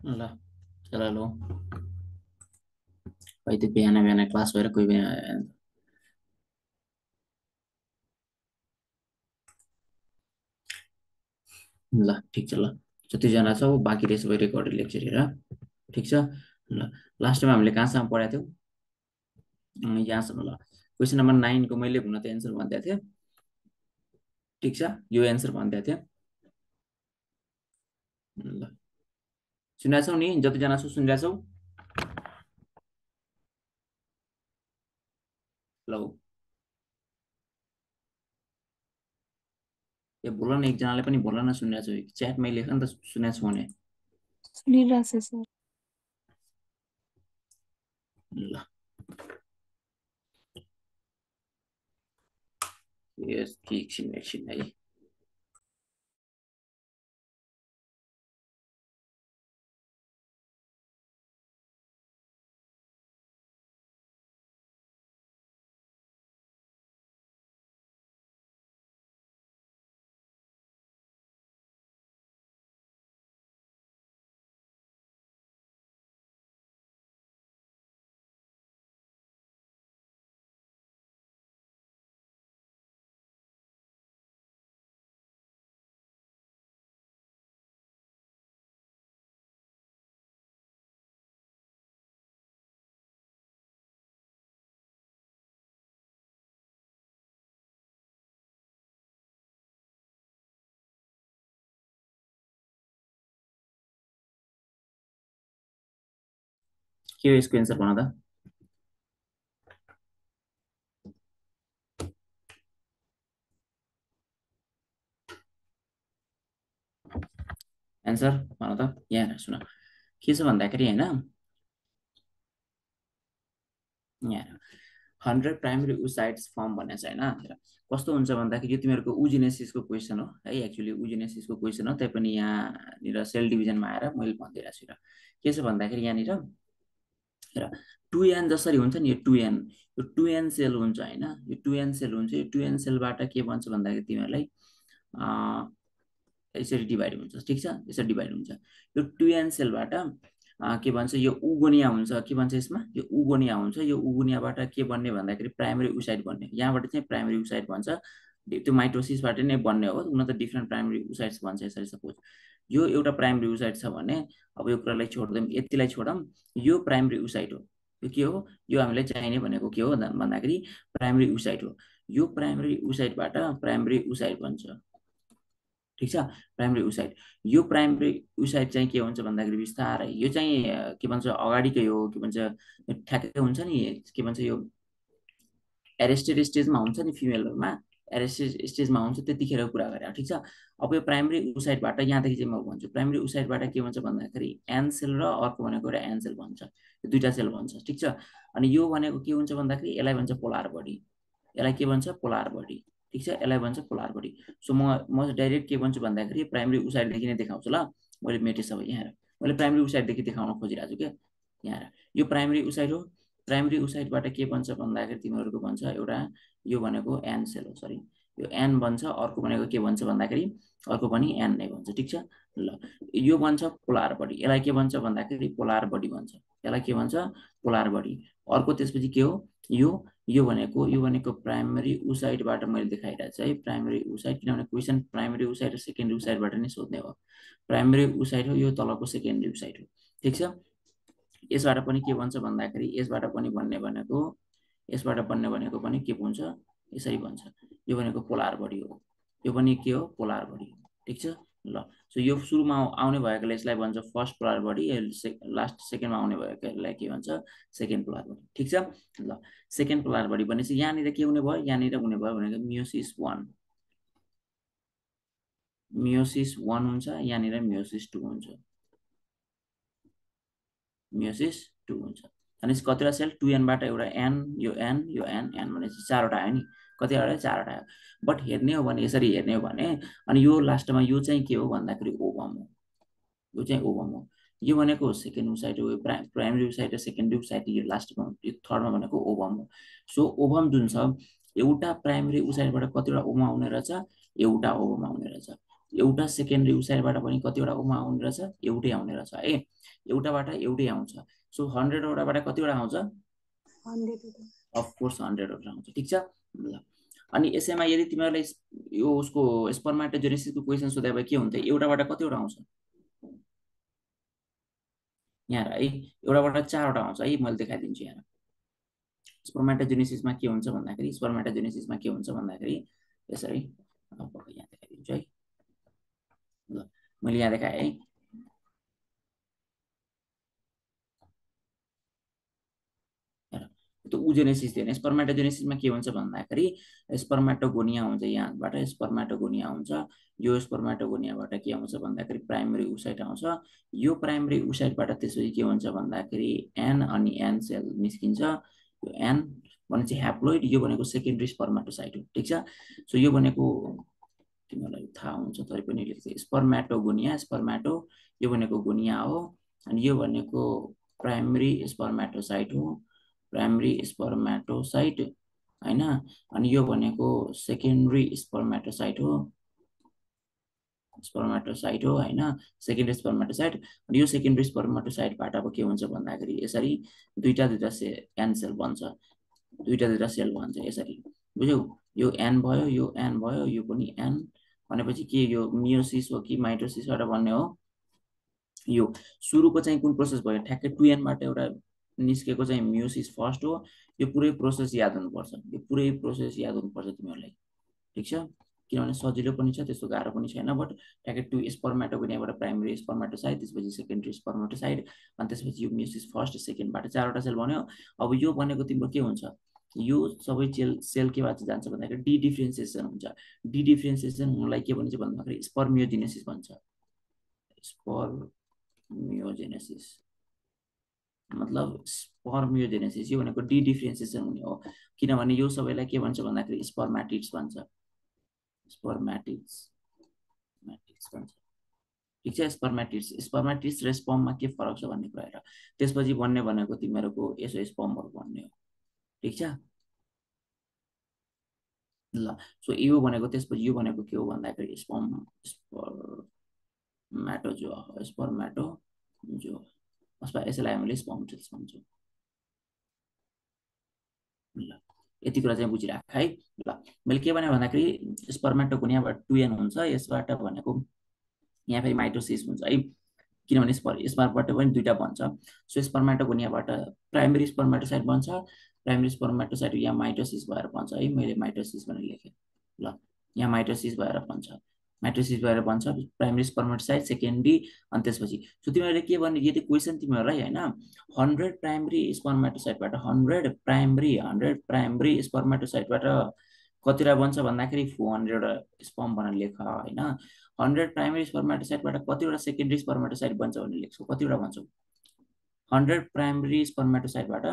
ल चल लो खै त्यो बिहान बिहान क्लास भएर कोही आएन। ल ठिक छ ल जतिजना छौ बाँकी रहेछ भयो रेकर्डेड लेक्चर हेर ठिक छ ल लास्टमा हामीले कहाँसम्म पढाएको थियौँ यहाँसम्म ल क्वेसन नम्बर नाइनको मैले हुन त एन्सर भनिदिएको थिएँ ठिक छ यो एन्सर भनिदिएको थिएँ ल सुनेछौ नि जतिजना छौ सुनिरहेछौ ल ए बोल न एकजनाले पनि बोल न सुनिरहेको छु च्याटमै लेख नि त सुनेको छु भने सुनिरहेछ सर ल यस एकछिन एकछिन है के हो यसको एन्सर भन त एन्सर भन त यहाँ सुन के छ भन्दाखेरि होइन यहाँ हन्ड्रेड प्राइमरी उसाइड्स फर्म भन्ने छ होइन कस्तो हुन्छ भन्दाखेरि यो तिमीहरूको उजिनेसिसको क्वेसन हो है एक्चुली उजिनेसिसको क्वेसन हो तैपनि यहाँनिर सेल डिभिजनमा आएर मैले भनिदिइरहेको छु र के छ भन्दाखेरि यहाँनिर हेर टु एन जसरी हुन्छ नि यो टु एन यो टु एन सेल हुन्छ होइन यो टु एन सेल हुन्छ यो टु एन सेलबाट के भन्छ भन्दाखेरि तिमीहरूलाई यसरी डिभाइड हुन्छ ठिक छ? यसरी डिभाइड हुन्छ। यो टु एन सेलबाट के भन्छ यो उगोनिया हुन्छ के भन्छ यसमा? यो उगोनिया हुन्छ यो उगोनियाबाट के बन्ने भन्दाखेरि प्राइमरी उसाइड बन्ने। यहाँबाट चाहिँ प्राइमरी उसाइड भन्छ। त्यो माइटोसिसबाट नै बन्ने हो हुन त डिफ्रेन्ट प्राइमरी उसाइड्स भन्छ यसरी सपोज यो एउटा प्राइमरी उसाइड छ भने अब यो कुरालाई छोड्दै यतिलाई छोडौँ यो प्राइमरी उसाइड हो। यो के हो? यो हामीले चाहिने भनेको के हो भन्दाखेरि प्राइमरी उसाइड हो। यो प्राइमरी उसाइडबाट प्राइमरी उसाइड भन्छ ठिक छ? प्राइमरी उसाइड यो प्राइमरी उसाइड चाहिँ के हुन्छ भन्दाखेरि बिस्तारै यो चाहिँ के भन्छ अगाडिकै हो के भन्छ ठ्याक्कै हुन्छ नि के भन्छ यो एरेस्टेड स्टेजमा हुन्छ नि फिमेलहरूमा एरेस्टेड स्टेजमा हुन्छ त्यतिखेर कुरा गरे। ठिक छ? अब यो प्राइमरी उसाइडबाट यहाँदेखि चाहिँ म भन्छु। प्राइमरी उसाइडबाट के भन्छ भन्दाखेरि एन सेल र अर्को भनेको एउटा एन सेल भन्छ। यो दुइटा सेल भन्छ ठिक छ? अनि यो भनेको के हुन्छ भन्दाखेरि यसलाई भन्छ पोलार बडी। यसलाई के भन्छ? Polar body. ठिक छ? यसलाई भन्छ पोलार बडी। सो म म डाइरेक्ट के भन्छु भन्दाखेरि प्राइमरी उसाइडदेखि नै देखाउँछु। ल मैले मेटेँ सबै यहाँ मैले प्राइमरी उसाइडदेखि देखाउन खोजिरहेको छु क्या? यहाँ यो प्राइमरी उसाइड हो। प्राइमरी उसाइडबाट के भन्छ भन्दाखेरि तिमीहरूको भन्छ एउटा यो भनेको एन सेल हो सरी। यो एन भन्छ अर्को भनेको के भन्छ भन्दाखेरि अर्को पनि एन नै भन्छ ठिक छ? ल यो भन्छ पोलार बडी यसलाई के भन्छ भन्दाखेरि पोलार बडी भन्छ। यसलाई के भन्छ? Polar body. अर्को त्यसपछि के हो? यो यो भनेको यो भनेको प्राइमरी उसाइडबाट मैले देखाइरहेको छु है। प्राइमरी उसाइड किनभने क्वेसन प्राइमरी उसाइड र सेकेन्डरी उसाइडबाट नै सोध्ने हो। प्राइमरी उसाइड हो यो तलको सेकेन्डरी उसाइड हो ठिक छ? यसबाट पनि के भन्छ भन्दाखेरि यसबाट पनि भन्ने भनेको यसबाट बन्ने भनेको पनि के हुन्छ? यसरी भन्छ। यो भनेको पोलार बडी हो। यो पनि के हो? पोलार बडी हो। ठिक छ? ल। सो यो सुरुमा आउने भएकोले यसलाई भन्छ फर्स्ट पोलार बडी लास्ट सेकेन्डमा आउने भएकोलाई के भन्छ? Second polar body. ठिक छ? ल। सेकेन्ड पोलार बडी भनेपछि यहाँनिर के हुने भयो? यहाँनिर हुने भयो भनेको मियोसिस वान मियोसिस वान हुन्छ यहाँनिर मियोसिस टू हुन्छ। मियोसिस टू हुन्छ। भनेपछि कतिवटा सेल टु एनबाट एउटा एन यो एन यो एन एन भनेपछि चारवटा आयो नि। कतिवटा चारवटा आयो। बट हेर्ने हो भने यसरी हेर्ने हो भने अनि यो लास्टमा यो चाहिँ के हो भन्दाखेरि ओभम हो। यो चाहिँ ओभम हो। यो भनेको सेकेन्ड साइड हो प्रा प्राइमरी साइड र सेकेन्डरी साइड यो लास्टमा यो थर्डमा भनेको ओभम हो। सो ओभम जुन छ एउटा प्राइमरी उसाइडबाट कतिवटा ओभम आउने रहेछ एउटा ओभम आउने रहेछ। एउटा सेकेन्डरी उसाइडबाट पनि कतिवटा उमा आउने रहेछ एउटै आउने रहेछ। है एउटाबाट एउटै आउँछ। सो हन्ड्रेडवटाबाट कतिवटा आउँछ? अफकोर्स हन्ड्रेडवटा आउँछ। ठिक छ? ल। अनि यसैमा यदि तिमीहरूलाई यो उसको स्पर्माटोजेनेसिसको क्वेसन सोधे भए के हुन्थ्यो? एउटाबाट कतिवटा आउँछ? यहाँ है? एउटाबाट चारवटा आउँछ है? मैले देखाइदिन्छु यहाँ स्पर्माटोजेनेसिसमा के हुन्छ भन्दाखेरि स्पर्माटोजेनेसिसमा के हुन्छ भन्दाखेरि यसरी यहाँ देखाइदिन्छु है? मैले यहाँ देखाएँ है। त्यो उजेनेसिस भने स्पर्माटोजेनेसिसमा के हुन्छ भन्दाखेरि स्पर्माटोगोनिया हुन्छ यहाँबाट स्पर्माटोगोनिया हुन्छ। यो स्पर्माटोगोनियाबाट के आउँछ भन्दाखेरि प्राइमरी उसाइट आउँछ। यो प्राइमरी उसाइटबाट त्यसपछि के हुन्छ भन्दाखेरि एन अनि एन सेल निस्किन्छ। यो एन भनेपछि ह्याप्लोइड यो भनेको सेकेन्ड्री स्पर्माटोसाइट हो। ठिक छ? सो यो भनेको तिमीहरूलाई थाहा हुन्छ तरै पनि लेख्छ स्पर्माटोगोनिया स्पर्माटो यो भनेको गोनिया हो अनि यो भनेको प्राइमरी स्पर्माटोसाइट हो। प्राइमरी स्पर्माटोसाइट होइन? अनि यो भनेको सेकेन्ड्री स्पर्माटोसाइट हो। स्पर्माटोसाइट हो होइन? सेकेन्ड्री स्पर्माटोसाइट अनि यो सेकेन्ड्री स्पर्माटोसाइटबाट अब के हुन्छ भन्दाखेरि यसरी दुईवटा दुईवटा से क्यान्सर बन्छ। दुईवटा दुईवटा सेल भन्छ यसरी। बुझ्यौ? यो एन भयो यो एन भयो यो पनि एन भनेपछि के यो मियोसिस हो कि माइटोसिसबाट भन्ने हो? यो सुरुको चाहिँ कुन प्रोसेस भयो? ठ्याक्कै टु एनबाट एउटा निस्केको चाहिँ म्युसिस फर्स्ट हो। यो पुरै प्रोसेस याद हुनुपर्छ। यो पुरै प्रोसेस याद हुनुपर्छ तिमीहरूलाई। ठिक छ? किनभने सजिलो पनि छ त्यस्तो गाह्रो पनि छैन बट ट्याकेट टु स्पर्माटोगोनियाबाट प्राइमरी स्पर्माटोसाइड त्यसपछि सेकेन्ड्री स्पर्माटोसाइड अनि त्यसपछि यो म्युसिस फर्स्ट सेकेन्डबाट चारवटा सेल भन्यो अब यो भनेको तिम्रो के हुन्छ? यो सबै सेल सेल केबाट जान्छ भन्दाखेरि डिडिफ्रेन्सिएसन हुन्छ। डिडिफ्रेन्सिएसन हुनलाई के भन्छ भन्दाखेरि स्पर्मियोजेनेसिस भन्छ। स्पर्मियोजेनेसिस। मतलब स्पर्मियोजेनेसिस यो भनेको डिडिफ्रेन्सिएसन हुने हो। किनभने यो सबैलाई के भन्छ भन्दाखेरि स्पर्माटिड्स भन्छ। स्पर्माटिड्स। भन्छ। ठिक छ? स्पर्माटिड्स। स्पर्माटिड्स र स्पममा के फरक छ भन्ने कुरा हेर। त्यसपछि भन्ने भनेको तिमीहरूको यसो स्पमहरू भन्ने हो। ठिक छ? ल सो यो भनेको त्यसपछि यो भनेको के हो भन्दाखेरि स्पम स्पर्माटो जो स्पर्माटो जो अथवा यसैलाई हामीले स्पम्टिल्स भन्छौँ। ल यति कुरा चाहिँ बुझिराख है। ल मैले के भने भन्दाखेरि स्पर्माटोकोनियाबाट टुएन हुन्छ यसबाट भनेको यहाँ फेरि माइटोसिस हुन्छ है। किनभने स्पर स्पर्माबाट पनि दुइटा बन्छ। सो स्पर्माटोकोनियाबाट प्राइमेरी स्पर्माटोसाइड बन्छ प्राइमेरी स्पर्माटोसाइड यहाँ माइटोसिस भएर बन्छ है मैले माइटोसिस भनेर लेखेँ। ल यहाँ माइटोसिस भएर बन्छ माइट्रोसिस भएर भन्छ प्राइमेरी स्पर्मेटोसाइट सेकेन्डरी अनि त्यसपछि सो तिमीहरूले के भन्ने यदि क्वेसन तिमीहरूलाई होइन हन्ड्रेड प्राइमेरी स्पर्मेटोसाइटबाट हन्ड्रेड प्राइमेरी हन्ड्रेड प्राइमेरी स्पर्मेटोसाइटबाट कतिवटा बन्छ भन्दाखेरि फोर हन्ड्रेड स्पम भनेर लेख होइन। हन्ड्रेड प्राइमेरी स्पर्मेटोसाइटबाट कतिवटा सेकेन्डरी स्पर्मेटोसाइट बन्छ भनेर लेख्छौ कतिवटा भन्छौ? हन्ड्रेड प्राइमेरी स्पर्मेटोसाइटबाट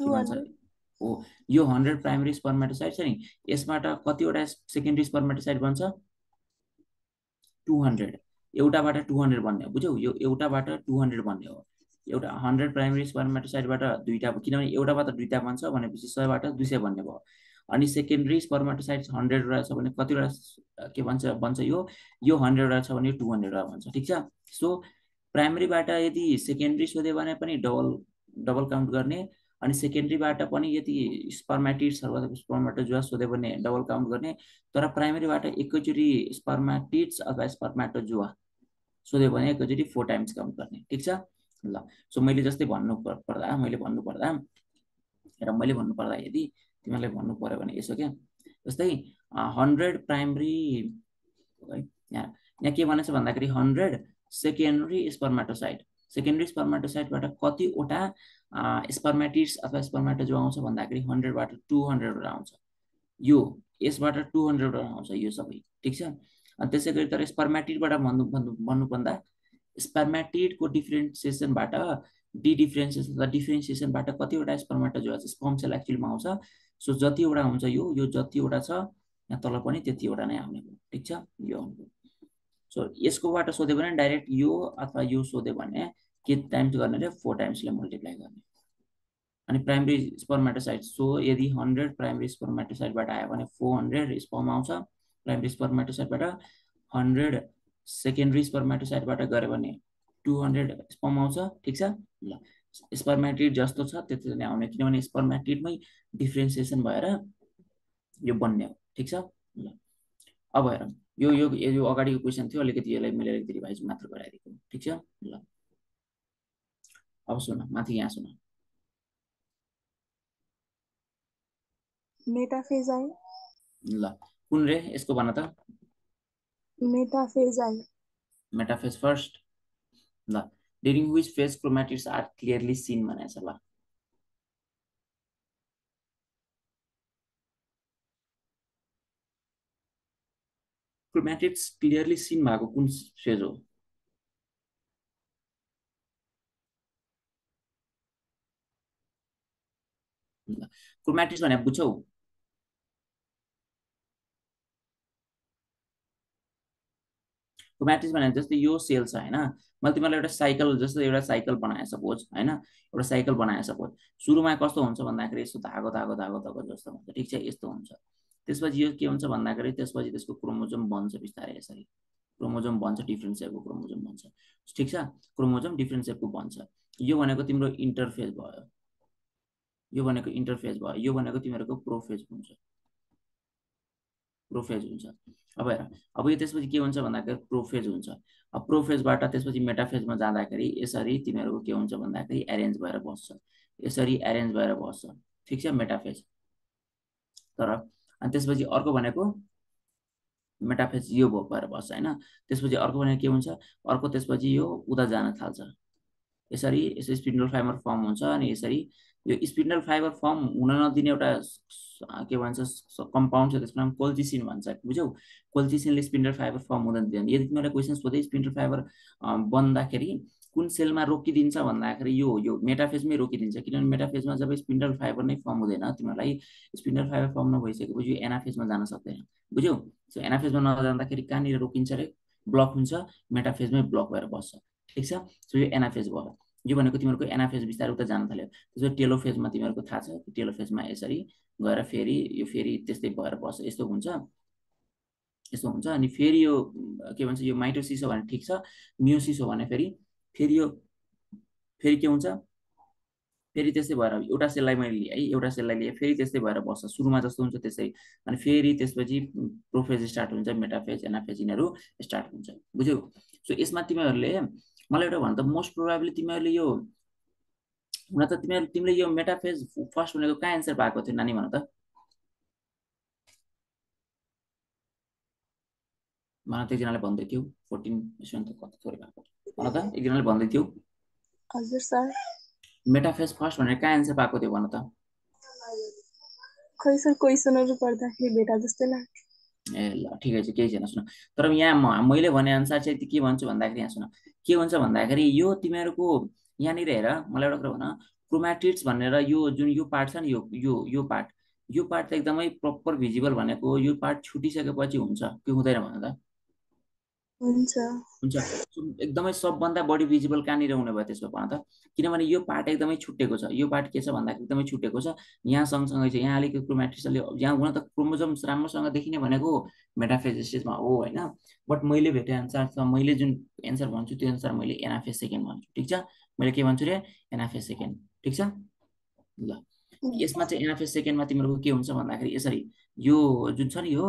हो यो हन्ड्रेड प्राइमेरी स्पर्मेटोसाइट छ नि यसबाट कतिवटा सेकेन्ड्री स्पर्मेटोसाइट बन्छ? Two hundred. एउटाबाट टु हन्ड्रेड भन्ने हो बुझ्यौ? यो एउटाबाट टु हन्ड्रेड भन्ने हो। एउटा हन्ड्रेड प्राइमेरी स्पर्मेटोसाइटबाट दुईवटा किनभने एउटाबाट दुईवटा बन्छ भनेपछि सयबाट दुई सय भन्ने भयो। अनि सेकेन्ड्री स्पर्मेटोसाइट हन्ड्रेडवटा छ भने कतिवटा के भन्छ भन्छ यो? यो हन्ड्रेडवटा छ भने टु हन्ड्रेडवटा भन्छ ठिक छ? सो प्राइमेरीबाट यदि सेकेन्ड्री सोध्यो भने पनि डबल डबल काउन्ट गर्ने। अनि सेकेन्ड्रीबाट पनि यदि स्पर्माटिड्सहरू अथवा स्पर्माटोजुवा सोध्यो भने डबल काउन्ट गर्ने तर प्राइमेरीबाट एकैचोटि स्पर्माटिड्स अथवा स्पर्माटोजुवा सोध्यो भने एकैचोटि फोर टाइम्स काउन्ट गर्ने। ठिक छ? ल सो मैले जस्तै भन्नु पर्दा मैले भन्नु पर्दा र मैले भन्नु पर्दा यदि तिमीलाई भन्नु पऱ्यो भने यसो क्या? जस्तै हन्ड्रेड प्राइमरी है यहाँ यहाँ के भनेको छ भन्दाखेरि हन्ड्रेड सेकेन्ड्री स्पर्माटोसाइड सेकेन्ड्री स्पर्माटोसाइटबाट कतिवटा स्पर्मेटिड्स अथवा स्पर्मेटो जो आउँछ भन्दाखेरि हन्ड्रेडबाट टु हन्ड्रेडवटा आउँछ। यो यसबाट टु हन्ड्रेडवटा आउँछ यो सबै ठिक छ? अनि त्यसै गरी तर स्पर्मेटिडबाट भन्नु भन्नु भन्नुपर्दा स्पर्मेटिडको डिफ्रेन्सिएसनबाट डी डिफ्रेन्सिएसन अथवा डिफ्रेन्सिएसनबाट कतिवटा स्पर्मेटो जो स्पर्म सेल एक्चुअलीमा आउँछ। सो जतिवटा हुन्छ यो यो जतिवटा छ यहाँ तल पनि त्यतिवटा नै आउने भयो ठिक छ? यो आउने सो यसकोबाट सोध्यो भने डाइरेक्ट यो अथवा यो सोध्यो भने के टाइम्स गर्ने फोर टाइम्सले मल्टिप्लाई गर्ने। अनि प्राइमरी स्पर्मेटोसाइट सो यदि हन्ड्रेड प्राइमरी स्पर्मेटोसाइटबाट आयो भने फोर हन्ड्रेड स्पर्म आउँछ। प्राइमरी स्पर्मेटोसाइटबाट हन्ड्रेड सेकेन्ड्री स्पर्मेटोसाइटबाट गऱ्यो भने टु हन्ड्रेड स्पर्म आउँछ ठिक छ? ल स्पर्मेटिड जस्तो छ त्यति नै आउने। किनभने स्पर्मेटिडमै डिफ्रेन्सिएसन भएर यो बन्ने हो ठिक छ? ल अब हेरौँ। यो यो यो अगाडिको क्वेसन थियो अलिकति यसलाई मिलेर एक रिभाइज मात्र गराइदिएको ठिक छ? ल। अब सुन माथि यहाँ सुन। मेटाफेज आयो ल। कुन रे? यसको भन त। मेटाफेज आयो मेटाफेज फर्स्ट ल। During which phase chromatids are clearly seen भनेको छ ल। क्रोमेटिड्स क्लियरली सिन भएको कुन फेज हो क्रोमेटिड्स भने बुझ्छौ क्रोमेटिड्स भने जस्तै यो सेल छ होइन? मैले तिमीलाई एउटा साइकल जस्तो एउटा साइकल बनाएँ सपोज होइन? एउटा साइकल बनाएँ सपोज सुरुमा कस्तो हुन्छ भन्दाखेरि यस्तो धागो धागो धागो धागो जस्तो हुन्छ। ठिक छ यस्तो हुन्छ। त्यसपछि यो के हुन्छ भन्दाखेरि त्यसपछि त्यसको क्रोमोजोम बन्छ बिस्तारै यसरी। क्रोमोजोम बन्छ डिफ्रेन्ट सेपको क्रोमोजोम बन्छ। ठिक छ? क्रोमोजोम डिफ्रेन्ट सेपको बन्छ। यो भनेको तिम्रो इन्टरफेज भयो। यो भनेको इन्टरफेज भयो। यो भनेको तिमीहरूको प्रोफेज हुन्छ। प्रोफेज हुन्छ। अब हेर अब यो त्यसपछि के हुन्छ भन्दाखेरि प्रोफेज हुन्छ। अब प्रोफेजबाट त्यसपछि मेटाफेजमा जाँदाखेरि यसरी तिमीहरूको के हुन्छ भन्दाखेरि एरेन्ज भएर बस्छ। यसरी एरेन्ज भएर बस्छ। ठिक छ? मेटाफेज तर अनि त्यसपछि अर्को भनेको मेटाफेज यो भएर बस्छ होइन? त्यसपछि अर्को भनेको के हुन्छ? अर्को त्यसपछि यो उता जान थाल्छ। यसरी यसरी स्पिन्डल फाइबर फर्म हुन्छ अनि यसरी यो स्पिन्डल फाइबर फर्म हुन नदिने एउटा के भन्छ कम्पाउन्ड छ त्यसको नाम कोल्चिसिन भन्छ बुझ्यौ? कोल्चिसिनले स्पिन्डल फाइबर फर्म हुन दिँदैन। यदि तिमीलाई क्वेसन सोधै स्पिन्डल फाइबर बन्दाखेरि कुन सेलमा रोकिदिन्छ भन्दाखेरि यो यो मेटाफेजमै रोकिदिन्छ। किनभने मेटाफेजमा जब स्पिन्डल फाइबर नै फर्म हुँदैन तिमीहरूलाई स्पिन्डल फाइबर फर्म नभइसकेपछि यो एनाफेजमा जान सक्दैन। बुझ्यौ? सो एनाफेजमा नजाँदाखेरि कहाँनिर रोकिन्छ अरे ब्लक हुन्छ मेटाफेजमै ब्लक भएर बस्छ। ठिक छ? सो यो एनाफेज भयो। यो भनेको तिमीहरूको एनाफेज बिस्तारै उता जान थाल्यो। त्यसपछि टेलोफेजमा तिमीहरूको थाहा छ। टेलोफेजमा यसरी गएर फेरि यो फेरि त्यस्तै भएर बस्छ। यस्तो हुन्छ। यस्तो हुन्छ। अनि फेरि यो के भन्छ यो माइटोसिस हो भने ठिक छ। मियोसिस हो भने फेरि फेरि यो फेरि के हुन्छ? फेरि त्यस्तै भएर एउटा सेललाई मैले लिएँ है एउटा सेललाई लिएँ फेरि त्यस्तै भएर बस्छ। सुरुमा जस्तो हुन्छ त्यसै अनि फेरि त्यसपछि प्रोफेज स्टार्ट हुन्छ मेटाफेज एनाफेज यिनीहरू स्टार्ट हुन्छ। बुझ्यौ? सो यसमा तिमीहरूले मलाई एउटा भन त मोस्ट प्रोभाबली तिमीहरूले यो हुन त तिमीहरू तिमीले यो मेटाफेज फर्स्ट भनेको कहाँ एन्सर पाएको थियो नानी भन त? मलाई त एकजनाले भन्दै थियो फोर्टिन त कति थोरै भएको भन त एकजनाले भन्दै थियो हजुर सर मेटाफेज फर्स्ट भनेर कहाँ एन्सर पाएको थियो भन त खै सर क्वेसनहरू पढ्दाखेरि भेटा जस्तै लाग्छ ए ल ठिकै छ केही छैन सुन तर यहाँ मैले भने अनुसार चाहिँ के भन्छु भन्दाखेरि यहाँ सुन के हुन्छ भन्दाखेरि यो तिमीहरूको यहाँनिर हेर मलाई एउटा कुरा भन क्रोमाटिड्स भनेर यो जुन यो पार्ट छ नि यो यो यो पार्ट यो पार्ट त एकदमै प्रपर भिजिबल भनेको यो पार्ट छुटिसकेपछि हुन्छ के हुँदैन भन त हुन्छ। हुन्छ। एकदमै सबभन्दा बढी भिजिबल कहाँनिर हुने भयो त्यसमा भन त? किनभने यो पार्ट एकदमै छुट्टेको छ। यो पार्ट के छ भन्दाखेरि एकदमै छुट्टेको छ। यहाँ सँगसँगै छ। यहाँ अलिकति क्रोमेट्रिसले यहाँ हुन त क्रोमोजम राम्रोसँग देखिने भनेको मेटाफेजिस्टिसमा हो होइन? बट मैले भेटे अनुसार मैले जुन एन्सर भन्छु त्यो अनुसार मैले एनाफेस सेकेन्ड भन्छु। ठिक छ? मैले के भन्छु रे? एनाफेस सेकेन्ड ठिक छ? ल। यसमा चाहिँ एनाफेस सेकेन्डमा तिमीहरूको के हुन्छ भन्दाखेरि यसरी यो जुन छ नि यो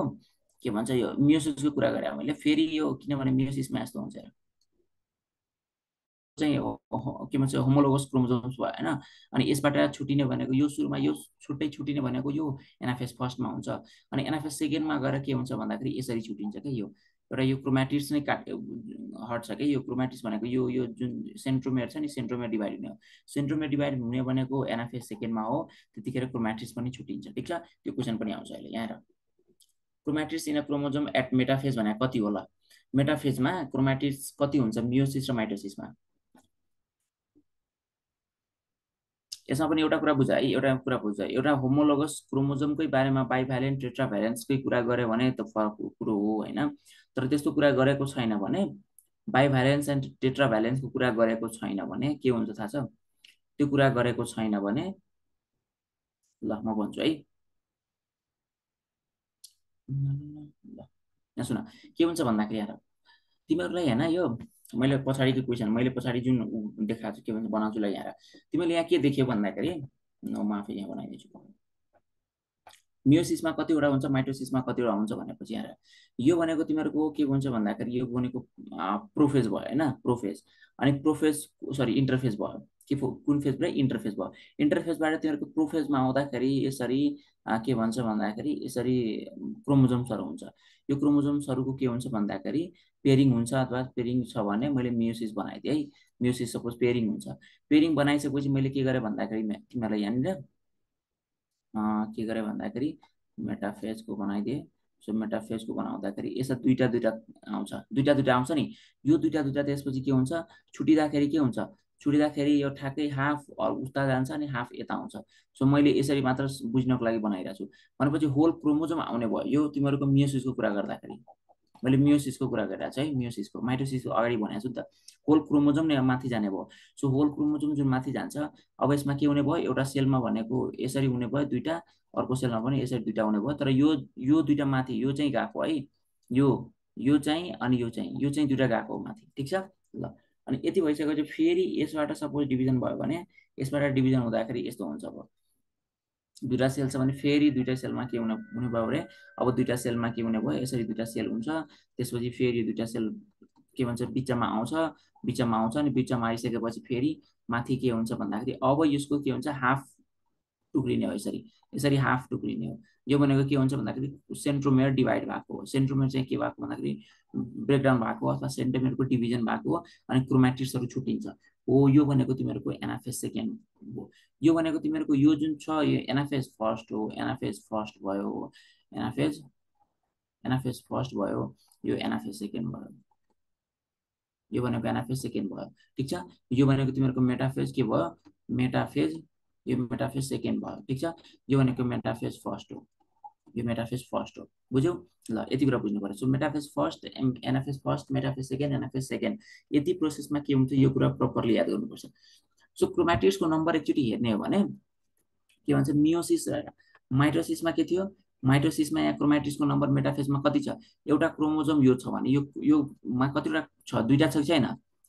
के भन्छ यो मियोसिसको कुरा गरेँ मैले फेरि यो किनभने मियोसिसमा यस्तो हुन्छ चाहिँ के भन्छ होमोलोगस क्रोमोजोम्स भयो होइन? अनि यसबाट छुटिने भनेको यो सुरुमा यो छुट्टै छुटिने भनेको यो एनाफेस फर्स्टमा हुन्छ। अनि एनाफेस सेकेन्डमा गएर के हुन्छ भन्दाखेरि यसरी छुटिन्छ क्या यो। एउटा यो क्रोमेटिस नै काट हट्छ क्या यो क्रोमेटिस भनेको यो यो जुन सेन्ट्रोमेयर छ नि सेन्ट्रोमेयर डिभाइड हुने हो। सेन्ट्रोमेयर डिभाइड हुने भनेको एनाफेस सेकेन्डमा हो त्यतिखेर क्रोमेटिस पनि छुटिन्छ। ठिक छ? त्यो क्वेसन पनि आउँछ अहिले यहाँ chromatids in a chromosome at metaphase भने कति होला? मेटाफेजमा क्रोमेटिस कति हुन्छ? मियोसिस र माइटोसिसमा यसमा पनि एउटा कुरा बुझ है एउटा कुरा बुझ एउटा होमोलोगस क्रोमोजोमकै बारेमा बाइभ्यालेन्ट टेट्राभ्यालेन्सकै कुरा गऱ्यो भने त फरक कुरो हो होइन? तर त्यस्तो कुरा गरेको छैन भने बाइभ्यालेन्स एन्ड टेट्राभ्यालेन्सको कुरा गरेको छैन भने के हुन्छ थाहा छ? त्यो कुरा गरेको छैन भने ल म भन्छु है। यहाँ सुन के हुन्छ भन्दाखेरि यहाँ तिमीहरूलाई होइन यो मैले पछाडिको क्वेसन मैले पछाडि जुन देखाएको छु के भन्छ बनाउँछु ल यहाँ तिमीले यहाँ के देख्यो भन्दाखेरि म आफै यहाँ बनाइदिन्छु। मियोसिसमा कतिवटा हुन्छ माइटोसिसमा कतिवटा हुन्छ भनेपछि यहाँ यो भनेको तिमीहरूको के हुन्छ भन्दाखेरि यो भनेको प्रोफेज भयो होइन? प्रोफेज अनि प्रोफेज सरी इन्टरफेस भयो। के कुन फेजबाट इन्टरफेस भयो इन्टरफेसबाट तिमीहरूको प्रोफेजमा आउँदाखेरि यसरी के भन्छ भन्दाखेरि यसरी क्रोमोजोम्सहरू हुन्छ। यो क्रोमोजोम्सहरूको के हुन्छ भन्दाखेरि पेरिङ हुन्छ अथवा पेरिङ छ भने मैले मियोसिस बनाइदिएँ है। मियोसिस सपोज पेरिङ हुन्छ। पेरिङ बनाइसकेपछि मैले के गरेँ भन्दाखेरि तिमीहरूलाई यहाँनिर के गरेँ भन्दाखेरि मेटाफेजको बनाइदिएँ। सो मेटाफेजको बनाउँदाखेरि यसमा दुईवटा दुईवटा आउँछ। दुईवटा दुईवटा आउँछ नि। यो दुईवटा दुईवटा त्यसपछि के हुन्छ? छुटिँदाखेरि के हुन्छ? छुटिँदाखेरि यो ठ्याक्कै हाफ उता जान्छ अनि हाफ यता आउँछ। सो मैले यसरी मात्र बुझ्नको लागि बनाइरहेको छु। भनेपछि होल क्रोमोजोम आउने भयो। यो तिमीहरूको मियोसिसको कुरा गर्दाखेरि। मैले मियोसिसको कुरा गरिरहेको छु है मियोसिसको माइटोसिसको अगाडि भनेको छु नि त। होल क्रोमोजोम नै माथि जाने भयो। सो होल क्रोमोजोम जुन माथि जान्छ अब यसमा के हुने भयो? एउटा सेलमा भनेको यसरी हुने भयो दुइटा अर्को सेलमा पनि यसरी दुइटा हुने भयो। तर यो यो दुइटा माथि यो चाहिँ गएको है। यो यो चाहिँ अनि यो चाहिँ। यो चाहिँ दुइटा गएको माथि। ठिक छ? ल। अनि यति भइसकेपछि फेरि यसबाट सपोज डिभिजन भयो भने यसबाट डिभिजन हुँदाखेरि यस्तो हुन्छ अब। दुइटा सेल छ भने फेरि दुइटा सेलमा के हुने हुने भयो भने अब दुइटा सेलमा के हुने भयो यसरी दुइटा सेल हुन्छ। त्यसपछि फेरि दुइटा सेल के भन्छ बिचमा आउँछ बिचमा आउँछ अनि बिचमा आइसकेपछि फेरि माथि के हुन्छ भन्दाखेरि अब यसको के हुन्छ हाफ टुक्रिने हो यसरी। यसरी हाफ टुक्रिने हो। यो भनेको के हुन्छ भन्दाखेरि सेन्ट्रोमेयर डिभाइड भएको हो। सेन्ट्रोमेयर चाहिँ के भएको भन्दाखेरि ब्रेकडाउन भएको अथवा सेन्ट्रोमेयरको डिभिजन भएको हो अनि क्रोमेटिक्सहरू छुट्टिन्छ। हो यो भनेको तिमीहरूको एनाफेस सेकेन्ड हो? यो भनेको तिमीहरूको यो जुन छ यो एनाफेज फर्स्ट हो एनाफेज फर्स्ट भयो एनाफेज एनाफेज फर्स्ट भयो यो एनाफेज सेकेन्ड भयो। यो भनेको एनाफेज सेकेन्ड भयो। ठिक छ? यो भनेको तिमीहरूको मेटाफेज के भयो? मेटाफेज यो मेटाफेज सेकेन्ड भयो ठिक छ? यो भनेको मेटाफेज फर्स्ट हो। यो मेटाफेज फर्स्ट हो। बुझ्यौ? ल यति कुरा बुझ्नु पर्यो so metaphase first anaphase first metaphase second anaphase second. यति प्रोसेसमा के हुन्छ यो कुरा प्रपरली याद गर्नुपर्छ। सो क्रोमाटिक्सको नम्बर एकचोटि हेर्ने हो भने के भन्छ? मियोसिस माइट्रोसिसमा के थियो? माइट्रोसिसमा यहाँ क्रोमाटिक्सको नम्बर मेटाफेजमा कति छ? एउटा क्रोमोजोम यो छ भने यो योमा कतिवटा छ? दुइटा छ कि छैन?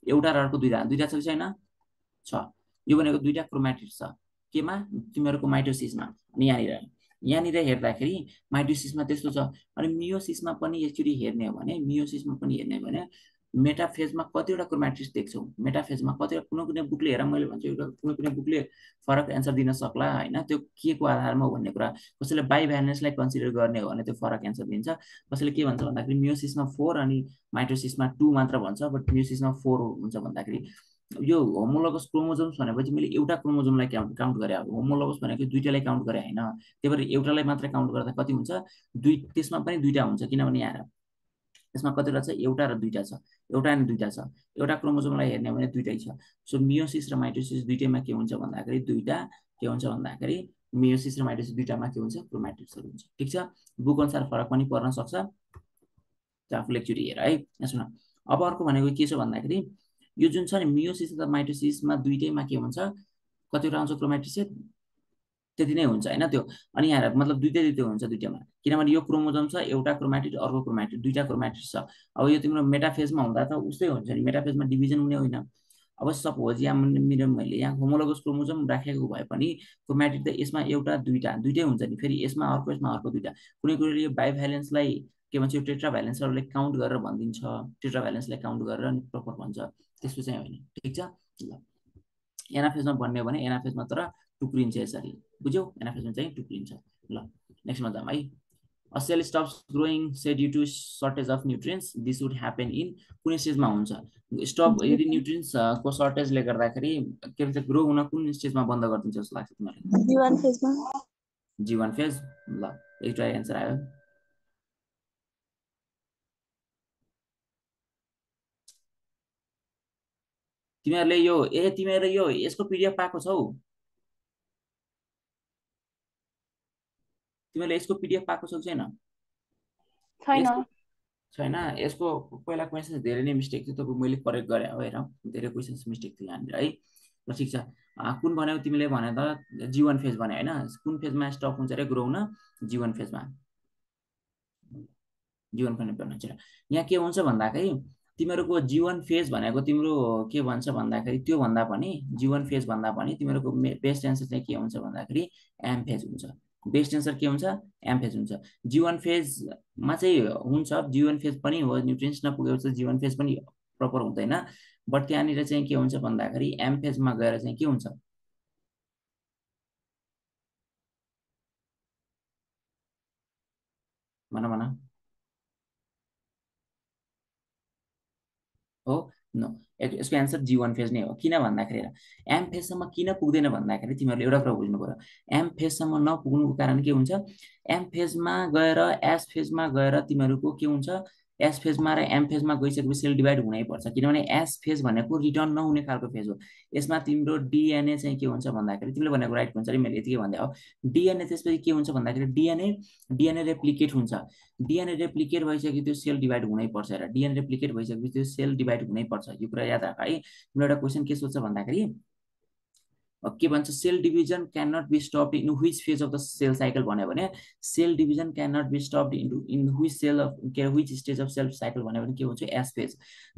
एउटा र अर्को दुइटा दुइटा छ कि छैन? छ। यो भनेको दुइटा क्रोमाटिक्स छ। केमा? तिमीहरूको माइटोसिसमा अनि यहाँनिर। यहाँनिर हेर्दाखेरि माइटोसिसमा त्यस्तो छ। अनि मियोसिसमा पनि एकचोटि हेर्ने हो भने मियोसिसमा पनि हेर्ने भने मेटाफेजमा कतिवटा क्रोमाटिक्स देख्छौँ? मेटाफेजमा कतिवटा कुनै कुनै बुकले हेर मैले भन्छु एउटा कुनै कुनै बुकले फरक एन्सर दिन सक्ला होइन? त्यो के को आधारमा हो भन्ने कुरा। कसैले बाई भ्यालेन्सलाई कन्सिडर गर्ने हो भने त्यो फरक एन्सर दिन्छ। कसैले के भन्छ भन्दाखेरि म्युसिसमा फोर अनि माइट्रोसिसमा टू मात्र भन्छ बट म्युसिसमा फोर हुन्छ भन्दाखेरि। यो होमोलोगस क्रोमोजोम्स भनेपछि मैले एउटा क्रोमोजोमलाई काउन्ट काउन्ट गरेँ अब। होमोलोगस भनेको दुइटालाई काउन्ट गरेँ होइन? त्यही भएर एउटालाई मात्रै काउन्ट गर्दा कति हुन्छ? दुई त्यसमा पनि दुइटा हुन्छ किनभने यहाँ त्यसमा कतिवटा छ? एउटा र दुइटा छ। एउटा अनि दुइटा छ। एउटा क्रोमोजोमलाई हेर्ने भने दुइटै छ। सो मियोसिस र माइटोसिस दुइटैमा के हुन्छ भन्दाखेरि दुइटा के हुन्छ भन्दाखेरि मियोसिस र माइटोसिस दुइटामा के हुन्छ? क्रोमाटिक्सहरू हुन्छ। ठिक छ? बुक अनुसार फरक पनि पर्न सक्छ। आफूले एकचोटि हेर है। सुन अब अर्को भनेको के छ भन्दाखेरि यो जुन छ नि मियोसिस र माइटोसिसमा दुइटैमा के हुन्छ? कतिवटा आउँछ क्रोमाटिस त्यति नै हुन्छ होइन त्यो? अनि यहाँ मतलब दुइटै दुइटै हुन्छ दुइटामा। किनभने यो क्रोमोजोम छ एउटा क्रोमाटिड अर्को क्रोमाटिड दुइटा क्रोमाटिड छ। अब यो तिम्रो मेटाफेजमा हुँदा त उस्तै हुन्छ नि मेटाफेजमा डिभिजन हुने होइन। अब सपोज यहाँ मेरो मैले यहाँ होमोलोगस क्रोमोजोम राखेको भए पनि क्रोमाटिड त यसमा एउटा दुइटा दुइटै हुन्छ नि। फेरि यसमा अर्को यसमा अर्को दुइटा। कुनै कुरोले यो बाइभ्यालेन्सलाई के भन्छ यो टेट्रा भ्यालेन्सहरूले काउन्ट गरेर भनिदिन्छ। टेट्रा भ्यालेन्सलाई काउन्ट गरेर अनि प्रपर भन्छ। त्यस्तो चाहिँ होइन। ठिक छ? ल। एनाफेजमा भन्ने हो भने एनाफेजमा तर टुक्रिन्छ यसरी। बुझ्यौ? एनाफेजमा चाहिँ टुक्रिन्छ। ल नेक्स्टमा जाऊँ है। cell stops growing say due to shortage of nutrients. This would happen in कुनै स्टेजमा हुन्छ। स्टप यदि न्युट्रिन्स को सर्टेजले गर्दाखेरि के भन्छ ग्रो हुन कुन स्टेजमा बन्द गरिदिन्छ जस्तो लाग्छ फेजमा जीवन फेज ल एउटा एन्सर आयो। तिमीहरूले यो ए तिमीहरूले यो यसको पिडिएफ पाएको छौ तिमीहरूले यसको पिडिएफ पाएको छौ छैन छैन यसको पहिला क्वेसन्स धेरै नै मिस्टेक थियो तपाईँ मैले करेक्ट गरेँ हो हेर धेरै क्वेसन्स मिस्टेक थियो यहाँनिर है ल ठिक छ कुन भन्यो तिमीले भने त जीवन फेज भने होइन कुन फेजमा स्टप हुन्छ अरे ग्रो हुन जीवन फेजमा जीवन फेज प्रेग्नेन्सी र यहाँ के हुन्छ भन्दाखेरि तिमीहरूको जीवन फेज भनेको तिम्रो के भन्छ भन्दाखेरि त्यो भन्दा पनि जीवन फेज भन्दा पनि तिमीहरूको बेस्ट एन्सर चाहिँ के हुन्छ भन्दाखेरि एम फेज हुन्छ। बेस्ट एन्सर के हुन्छ? एम फेज हुन्छ। जीवन फेजमा चाहिँ हुन्छ जीवन फेज पनि हो न्युट्रिन्स नपुगेपछि जीवन फेज पनि प्रपर हुँदैन। बट त्यहाँनिर चाहिँ के हुन्छ भन्दाखेरि एम फेजमा गएर चाहिँ के हुन्छ? भन भन। हो? नो यसको एन्सर जीवन फेज नै हो। किन भन्दाखेरि एम फेजसम्म किन पुग्दैन भन्दाखेरि तिमीहरूले एउटा कुरा बुझ्नु पऱ्यो एम फेजसम्म नपुग्नुको कारण के हुन्छ? एम फेजमा गएर एस फेजमा गएर तिमीहरूको के हुन्छ? एस फेजमा र एम फेजमा गइसकेपछि सेल डिभाइड हुनैपर्छ किनभने एस फेज भनेको रिटर्न नहुने खालको फेज हो। यसमा तिम्रो डिएनए चाहिँ के हुन्छ भन्दाखेरि तिमीले भनेको राइट हुन्छ अरे मैले यतिकै भन्दै हो। डिएनए त्यसपछि के हुन्छ भन्दाखेरि डिएनए डिएनए रेप्लिकेट हुन्छ। डिएनए रेप्लिकेट भइसकेपछि त्यो सेल डिभाइड हुनैपर्छ र डिएनए रेप्लिकेट भइसकेपछि त्यो सेल डिभाइड हुनैपर्छ यो कुरा याद राख है। तिम्रो एउटा क्वेसन के सोध्छ भन्दाखेरि के भन्छ cell division can not be stop in which phase of the cell cycle भन्यो भने cell division can not be stop in in which cell of के which stage of cell cycle भन्यो भने के हुन्छ एस फेज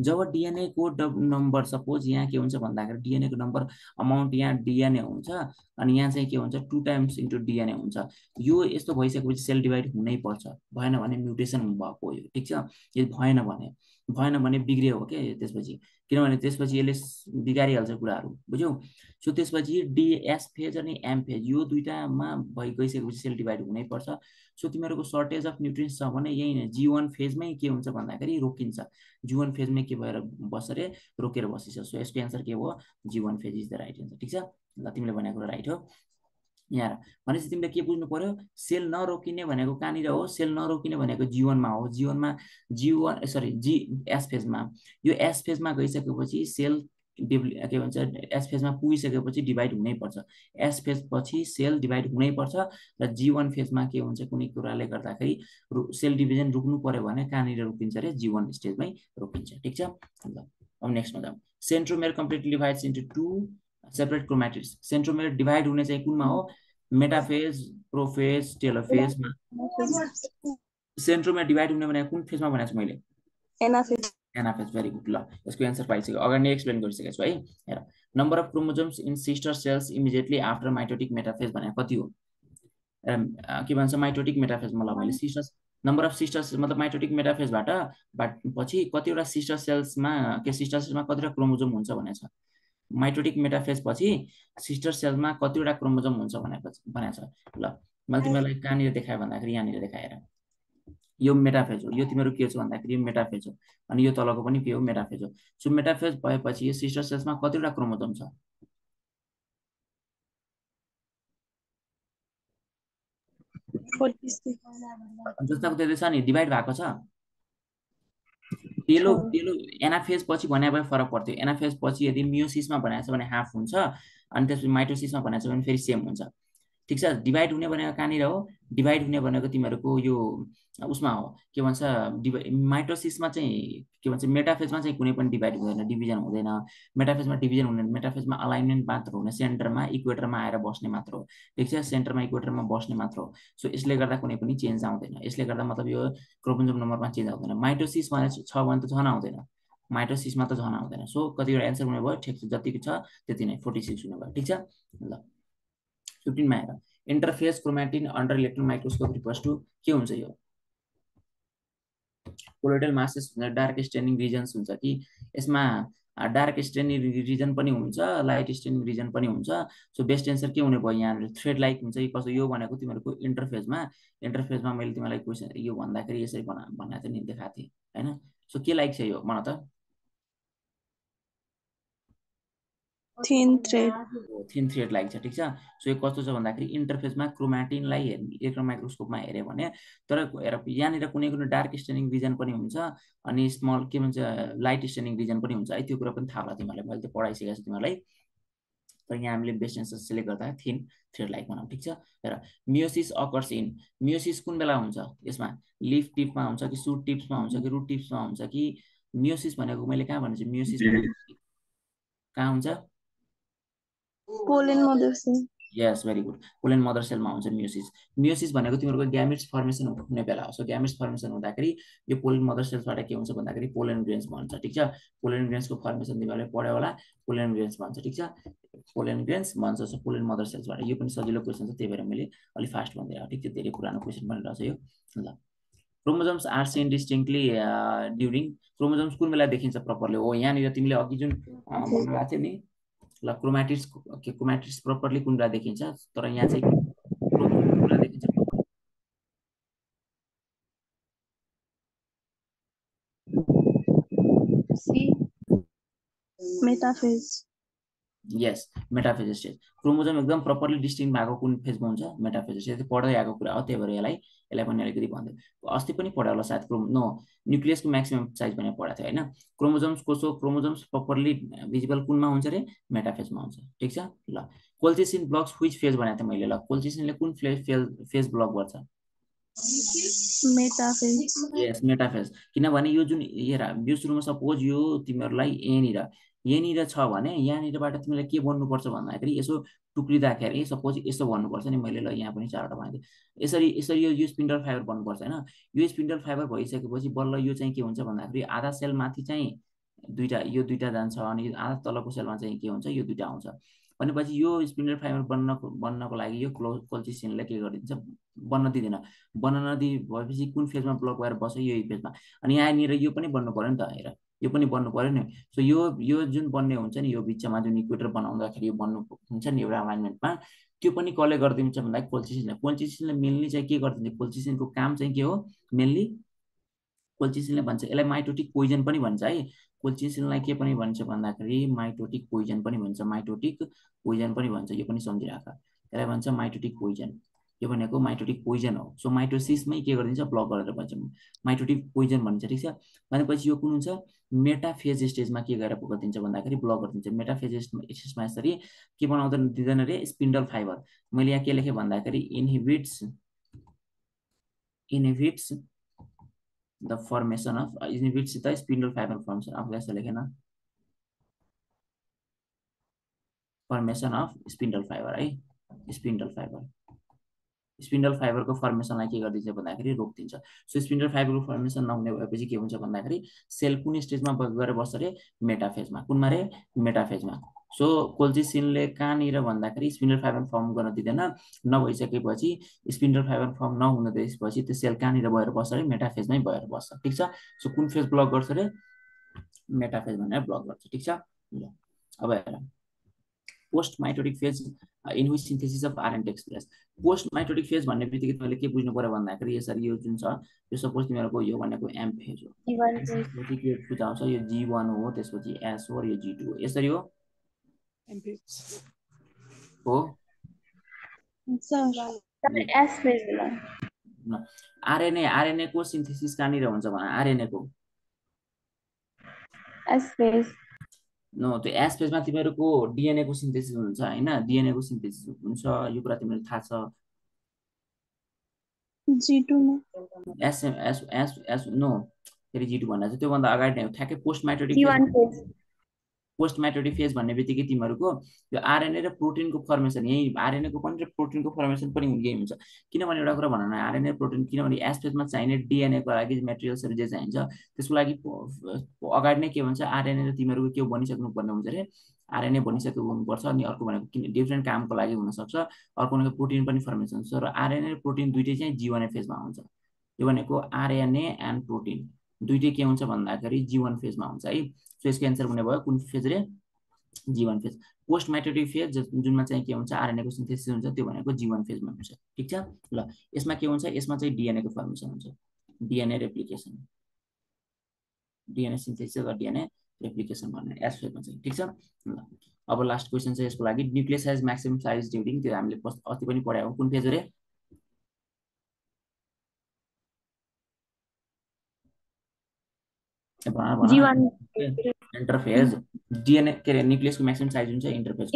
जब डिएनएको number suppose यहाँ के हुन्छ भन्दाखेरि डिएनएको नम्बर अमाउन्ट यहाँ डिएनए हुन्छ अनि यहाँ चाहिँ के हुन्छ टु टाइम्स इन्टु डिएनए हुन्छ। यो यस्तो भइसकेपछि सेल डिभाइड हुनै पर्छ। भएन भने म्युटेसन भएको हो ठिक छ? यो भएन भने। भएन भने बिग्रियो हो क्या त्यसपछि। किनभने त्यसपछि यसले बिगारिहाल्छ कुराहरू बुझ्यौ? सो त्यसपछि डिएस फेज अनि एम फेज यो दुइटामा भइ गइसकेपछि सेल डिभाइड हुनैपर्छ। सो तिमीहरूको सर्टेज अफ न्युट्रिन्स छ भने यही जीवन फेजमै के हुन्छ भन्दाखेरि रोकिन्छ। जीवन फेजमै के भएर बस्छ रोकेर बसिन्छ सो यसको एन्सर के हो? G one phase is the right answer ठिक छ? ल तिमीले भनेको राइट हो। यहाँ भनेपछि तिमीले के बुझ्नु पर्यो? सेल नरोकिने भनेको कहाँनिर हो? सेल नरोकिने भनेको जीवनमा हो। जीवनमा जीवन सरी जी एस फेजमा। यो एस फेजमा गइसकेपछि सेल के भन्छ एस फेजमा पुगिसकेपछि डिभाइड हुनैपर्छ। एस फेज पछि सेल डिभाइड हुनैपर्छ र जीवन फेजमा के हुन्छ कुनै कुराले गर्दाखेरि सेल डिभिजन रोक्नु पर्यो भने कहाँनिर रोकिन्छ अरे जीवन स्टेजमै रोकिन्छ। ठिक छ? ल अब नेक्स्टमा जाउँ। Centromere completely divides into two separate chromatids centromere divide हुने चाहिँ कुनमा हो मेटाफेज प्रोफेज टेलोफेजमा सेन्ट्रोमेयर डिभाइड हुने भनेको कुन? फेजमा भनेको छु मैले एनाफेज एनाफेज भेरी गुड ल। यसको एन्सर पाइसक्यो अगाडि नै एक्सप्लेन गरिसकेको छु है हेर। Number of chromosomes in sister cells immediately after mitotic metaphase भनेको कति हो? के भन्छ? माइटोटिक मेटाफेज मलाई मैले सिस्टर नम्बर अफ सिस्टर्स मतलब माइटोटिक मेटाफेजबाट बाट पछि कतिवटा सिस्टर सेल्समा के सिस्टर सेल्समा कतिवटा क्रोमोजोम हुन्छ भनेको छ माइटोटिक मेटाफेज पछि सिस्टर सेलमा कतिवटा क्रोमोजोम हुन्छ भनेको भनेको छ। ल मैले तिमीलाई कहाँनिर देखाएँ भन्दाखेरि यहाँनिर देखाएर। यो मेटाफेज हो। यो तिमीहरू के छ भन्दाखेरि यो मेटाफेज हो। अनि यो तलको पनि के हो? मेटाफेज हो। सो मेटाफेज भएपछि यो सिस्टर सेल्समा कतिवटा क्रोमोजोम छ? जस्ताको त्यतै छ नि। डिभाइड भएको छ। तेलो तेलो एनाफेज पछि भने भए फरक पर्थ्यो। एनाफेज पछि यदि मियोसिसमा भनेको छ भने हाफ हुन्छ अनि त्यसपछि माइटोसिसमा भनेको छ भने फेरि सेम हुन्छ। ठिक छ? डिभाइड हुने भनेको कहाँनिर हो? डिभाइड हुने भनेको तिमीहरूको यो उसमा हो। के भन्छ डिभाइ माइटोसिसमा चाहिँ के भन्छ मेटाफेजमा चाहिँ कुनै पनि डिभाइड हुँदैन डिभिजन हुँदैन। मेटाफेजमा डिभिजन हुँदैन मेटाफेजमा अलाइनमेन्ट मात्र हुने सेन्टरमा इक्वेटरमा आएर बस्ने मात्र हो। ठिक छ? सेन्टरमा इक्वेटरमा बस्ने मात्र हो। सो यसले गर्दा कुनै पनि चेन्ज आउँदैन। यसले गर्दा मतलब यो क्रोमोजोम नम्बरमा चेन्ज आउँदैन। माइटोसिस भने छ भने त झन आउँदैन। माइटोसिसमा त झन आउँदैन। सो कतिवटा एन्सर हुने भयो ठिक छ जतिको छ त्यति नै। फोर्टी सिक्स हुने भयो ठिक छ? ल। फिफ्टिनमा हेर interphase chromatin under electron microscope appears to के हुन्छ यो कोलोइडल मासेस हुन्छ डार्क स्टेनिङ रिजन्स हुन्छ कि? यसमा डार्क स्टेनिङ रिजन पनि हुन्छ लाइट स्टेनिङ रिजन पनि हुन्छ। सो बेस्ट एन्सर के हुने भयो यहाँनिर? थ्रेड लाइक हुन्छ कि कसो? यो भनेको तिमीहरूको इन्टरफेसमा इन्टरफेसमा मैले तिमीलाई क्वेसन यो भन्दाखेरि यसरी बना भनेको थिएँ नि देखाएको थिएँ होइन? सो के लाइक छ यो? भन त। Thin thread. Thin thread like छ ठिक छ? सो यो कस्तो छ भन्दाखेरि इन्टरफेसमा क्रोमाटिनलाई इलेक्ट्रोन माइक्रोस्कोपमा हेऱ्यो भने तर हेर यहाँनिर कुनै कुनै डार्क स्टेनिङ रिजन पनि हुन्छ अनि स्मल के भन्छ लाइट स्टेनिङ रिजन पनि हुन्छ। है त्यो कुरा पनि थाहा होला तिमीहरूलाई मैले त्यो पढाइसकेको छु तिमीहरूलाई। तर यहाँ हामीले बेस्ट एन्सर सेलेक्ट गर्दा थिन थ्रेड लाइक बनाऊ ठिक छ? हेर मियोसिस अकर्स इन। मियोसिस कुन बेला हुन्छ? यसमा लिफ टिपमा हुन्छ कि सुट टिप्समा हुन्छ कि रुट टिप्समा हुन्छ कि मियोसिस भनेको मैले कहाँ भनेको छु? मियोसिस कहाँ हुन्छ? पोलन मध्यस्थी yes very good pollen mother सेलमा हुन्छ म्युसिस म्युसिस भनेको तिमीहरूको ग्यामिट्स फर्मेसन हुने बेला हो। सो ग्यामिट्स फर्मेसन हुँदाखेरि यो पोलेन मदर सेल्सबाट के हुन्छ भन्दाखेरि पोलेन ग्रेन्स भन्छ ठिक छ? पोलेन ग्रेन्सको फर्मेसन तिमीहरूले पढ्यो होला। पोलेन ग्रेन्स भन्छ ठिक छ? पोलेन ग्रेन्स भन्छ सो पोलेन मदर सेल्सबाट यो पनि सजिलो क्वेसन छ त्यही भएर मैले अलिक फास्ट भनिदिएँ ठिक छ? धेरै पुरानो क्वेसन पनि रहेछ यो। ल। Chromosomes are seen distinctly during chromosomes कुन बेला देखिन्छ प्रपरली हो यहाँनिर तिमीले अघि जुन भन्नुभएको थियो नि ल क्रोमाटिक्स के क्रोमाटिक्स प्रपरली कुन देखि तर यहाँ मेटाफेज यस मेटाफेज स्टेज क्रोमोजोम एकदम प्रपरली डिस्टिङ भएको कुन फेजमा हुन्छ? मेटाफेज स्टेज पढ्दै आएको कुरा हो त्यही भएर यसलाई यसलाई पनि अलिकति भनिदियो अस्ति पनि पढायो होला सायद क्रोम नो न्युक्लियसको म्याक्सिमम साइज भनेर पढाएको थियो होइन? क्रोमोजोम्स कसो क्रोमोजोम्स प्रपरली भिजिबल कुनमा हुन्छ अरे मेटाफेजमा हुन्छ। ठिक छ? ल। कोल्चिसिन ब्लक्स विच फेज भनेको थिएँ मैले ल। कोल्चिसिनले कुन फेज फेज ब्लक गर्छ? मेटाफेज यस मेटाफेज किनभने यो जुन हेर यो सुरुमा सपोज यो तिमीहरूलाई यहाँनिर यहाँनिर छ भने यहाँनिरबाट तिमीलाई के बन्नुपर्छ भन्दाखेरि यसो टुक्रिँदाखेरि सपोज यसो भन्नुपर्छ नि मैले ल यहाँ पनि चारवटा भनिदिएँ यसरी यसरी यो यो स्पिन्डल फाइबर बन्नुपर्छ होइन। यो स्पिन्डल फाइबर भइसकेपछि बल्ल यो चाहिँ के हुन्छ भन्दाखेरि आधा सेल माथि चाहिँ दुइटा यो दुइटा जान्छ अनि आधा तलको सेलमा चाहिँ के हुन्छ यो दुइटा आउँछ। भनेपछि यो स्पिन्डल फाइबर बन्नको बन्नको लागि यो क्लो कोल्चिसिनले के गरिदिन्छ? बन्न दिँदैन। बन्न नदिए भएपछि कुन फेजमा ब्लक भएर बस्छ? यही फेजमा अनि यहाँनिर यो पनि बन्नु पऱ्यो नि त हेर। यो पनि बन्नु पऱ्यो नि। सो यो यो जुन बन्ने हुन्छ नि यो बिचमा जुन इक्वेटर बनाउँदाखेरि यो बन्नु हुन्छ नि एउटा अलाइनमेन्टमा त्यो पनि कसले गरिदिन्छ भन्दा कोल्चिसिनले कोल्चिसिनले मेनली चाहिँ के गरिदिन्छ? कोल्चिसिनको काम चाहिँ के हो? मेनली कोल्चिसिनले भन्छ। यसलाई माइटोटिक पोइजन पनि भन्छ है। कोल्चिसिनलाई के पनि भन्छ भन्दाखेरि माइटोटिक पोइजन पनि भन्छ। माइटोटिक पोइजन पनि भन्छ। यो पनि सम्झिराख यसलाई भन्छ माइटोटिक पोइजन यो भनेको माइटोटिक पोइजन हो। सो माइटोसिसमै के गरिदिन्छ? ब्लक गरेर भन्छ। माइटोटिक पोइजन भनिन्छ ठिक छ? भनेपछि यो कुन हुन्छ? मेटाफेज स्टेजमा के गरेर गरिदिन्छ भन्दाखेरि ब्लक गरिदिन्छ। मेटाफेज स्टेजमा यसरी के बनाउँदैन दिँदैन अरे? Spindle fibre. मैले यहाँ के लेखेँ भन्दाखेरि inhibits inhibits the formation of inhibits the spindle fibre formation आफूलाई यस्तो लेखेन। फर्मेसन अफ स्पिन्डल फाइबर है? स्पिन्डल फाइबर स्पिन्डल फाइबरको फर्मेसनलाई के गरिदिन्छ भन्दाखेरि रोकिदिन्छ। सो स्पिन्डल फाइबरको फर्मेसन नहुने भएपछि के हुन्छ भन्दाखेरि सेल कुन स्टेजमा गएर बस्छ अरे? मेटाफेजमा। कुनमा रे मेटाफेजमा। सो कोल्जिसिनले कहाँनिर भन्दाखेरि स्पिन्डल फाइबर फर्म गर्न दिँदैन। नभइसकेपछि स्पिन्डल फाइबर फर्म नहुन दिएपछि त्यो सेल कहाँनिर भएर बस्छ अरे? मेटाफेजमै भएर बस्छ। ठिक छ? सो कुन फेज ब्लक गर्छ अरे? मेटाफेज भनेर ब्लक गर्छ। ठिक छ? ल अब हेर। Post mitotic phase in which synthesis of RNA takes place post mitotic phase भन्ने बित्तिकै तपाईँले के बुझ्नु पऱ्यो भन्दाखेरि यसरी यो जुन छ यो सपोज तिमीहरूको यो भनेको एम फेज हो। त्यसपछि के बुझाउँछ यो जी वान हो त्यसपछि एस हो र यो जी टू हो। यसरी हो? हो? आरएनए आरएनए को सिन्थेसिस कहाँनिर हुन्छ भने? आरएनए को। नो त्यो एस फेजमा तिमीहरूको डिएनएको सिन्थेसिस हुन्छ होइन? डिएनएको सिन्थेसिस हुन्छ यो कुरा तिमीलाई थाहा छ। S S S S no फेरि जी टू भन्दा चाहिँ त्योभन्दा अगाडि नै ठ्याक्कै post mitotic post mitotic phase भन्ने बित्तिकै तिमीहरूको यो आरएनए र प्रोटिनको फर्मेसन यही आरएनएको पनि र प्रोटिनको फर्मेसन पनि यही हुन्छ। किनभने एउटा कुरा भनौँ न आरएनए प्रोटिन किनभने एस फेजमा चाहिने डिएनएको लागि मेटेरियल्सहरू जे चाहिन्छ त्यसको लागि अगाडि नै के भन्छ आरएनए र तिमीहरूको के बनिसक्नु पर्ने हुन्छ अरे। आरएनए बनिसकेको हुनुपर्छ अनि अर्को भनेको किन डिफ्रेन्ट कामको लागि हुनसक्छ। अर्को भनेको प्रोटिन पनि फर्मेसन हुन्छ। र आरएनए र प्रोटिन दुइटै चाहिँ जीवन फेजमा हुन्छ। यो भनेको आरएनए एन्ड प्रोटिन। दुइटै के हुन्छ भन्दाखेरि जीवन फेजमा हुन्छ है। सो यसको एन्सर हुने भयो कुन फेज रे? जीवन फेज पोस्ट माइटोटिक फेज जुनमा चाहिँ के हुन्छ आरएनएको सिन्थेसिस हुन्छ त्यो भनेको जीवन फेजमा हुन्छ ठिक छ? ल यसमा के हुन्छ यसमा चाहिँ डिएनएको फर्मेसन हुन्छ। डिएनए रेप्लिकेसन डिएनए सिन्थेसिस र डिएनए रेप्लिकेसन भन्ने एस फेजमा चाहिँ। ठिक छ? ल अब लास्ट क्वेसन चाहिँ यसको लागि। Nucleus size maximum size during त्यो हामीले अस्ति पनि पढाएको कुन फेज रे? इन्टरफेज डिएनए के अरे न्युक्लियसको म्याक्सिमम साइज हुन्छ इन्टरफेज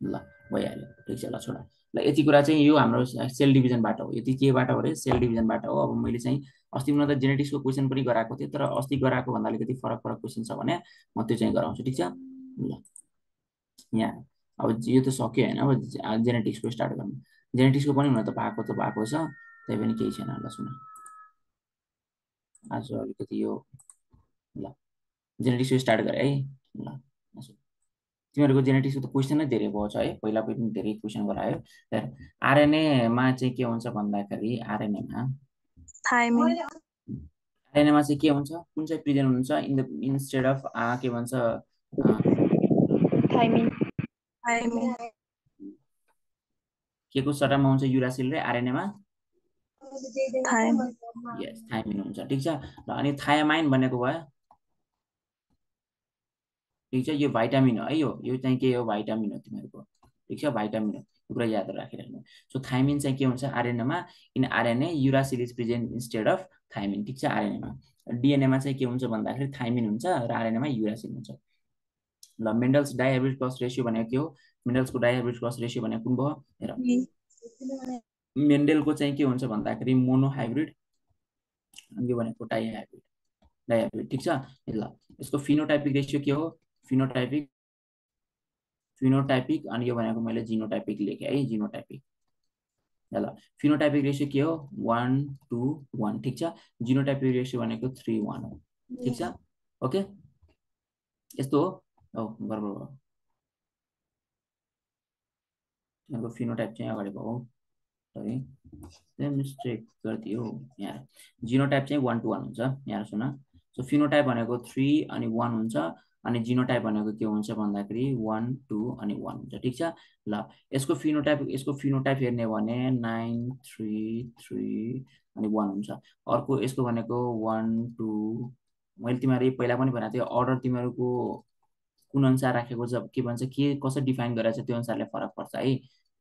ल भइहाल्यो। ठिक छ ल छोडा। ल यति कुरा चाहिँ यो हाम्रो सेल डिभिजनबाट हो। यति केबाट हो अरे? सेल डिभिजनबाट हो। अब मैले चाहिँ अस्ति त जेनेटिक्सको क्वेसन पनि गराएको थिएँ तर अस्ति गराएको भन्दा अलिकति फरक फरक क्वेसन छ भने म त्यो चाहिँ गराउँछु ठिक छ? ल। यहाँ। अब यो त सक्यो होइन अब जेनेटिक्सको स्टार्ट गर्नु। जेनेटिक्सको पनि हुन त पाएको त भएको छ त्यही पनि केही छैन। ल सुन। आज अलिकति यो ल। जेनेटिक्सको स्टार्ट गरेँ है। ल तिमीहरूको जेनेटिक्सको त क्वेसन नै धेरै भएको छ है। पहिला पनि धेरै क्वेसन गरायो। आरएनएमा चाहिँ के हुन्छ भन्दाखेरि आरएनएमा आरएनएमा चाहिँ के हुन्छ? कुन चाहिँ प्रिजेन्ट हुन्छ? इन द इन्स्टेड अफ के भन्छ के को सट्टामा हुन्छ युरासिल र? आरएनएमा यस थाइमिन हुन्छ। ठिक छ। र अनि थायामाइन भनेको भयो? ठिक छ यो भाइटामिन हो है यो यो चाहिँ के हो? भाइटामिन हो तिमीहरूको। ठिक छ भाइटामिन हो। कुरा याद राखिराख्नु सो थाइमिन चाहिँ के हुन्छ? आरएनएमा in RNA uracil is present instead of thymine ठिक छ आरएनएमा डिएनएमा चाहिँ के हुन्छ भन्दाखेरि थाइमिन हुन्छ र आरएनएमा युरासिल हुन्छ। ल मेन्डल्स डाइहाइब्रिड क्रस रेसियो भनेको के हो? मेन्डल्सको डाइहाइब्रिड क्रस रेसियो भनेको कुन भयो? हेर। मेन्डेलको चाहिँ के हुन्छ भन्दाखेरि मोनोहाइब्रिड यो भनेको डाइहाइब्रिड डाइहाइब्रिड ठिक छ? ल यसको फिनोटाइपिक रेसियो के हो? फिनोटाइपिक फिनोटाइपिक अनि यो भनेको मैले जिनोटाइपिक लेखेँ है जिनोटाइपिक ल फिनोटाइपिक रेसियो के हो? वान टू वान ठिक छ? जिनोटाइपिक रेसियो भनेको थ्री वान हो। ठिक छ? ओके? यस्तो हो। औ गडबड भयो फिनोटाइप चाहिँ अगाडि भयो सरी। मिस्टेक गरिदियो। यहाँ। जिनोटाइप चाहिँ वान टू वान हुन्छ। यहाँ सुन सो फिनोटाइप भनेको थ्री अनि वान हुन्छ। अनि जिनोटाइप भनेको के हुन्छ भन्दाखेरि वान टू अनि वान हुन्छ। ठिक छ? ल यसको फिनोटाइप यसको फिनोटाइप हेर्ने भने नाइन थ्री थ्री अनि वान हुन्छ। अर्को यसको भनेको वान टू मैले तिमीहरू पहिला पनि भनेको थिएँ अर्डर तिमीहरूको कुन अनुसार राखेको छ के भन्छ के कसरी डिफाइन गरेर छ त्यो अनुसारले फरक पर्छ है।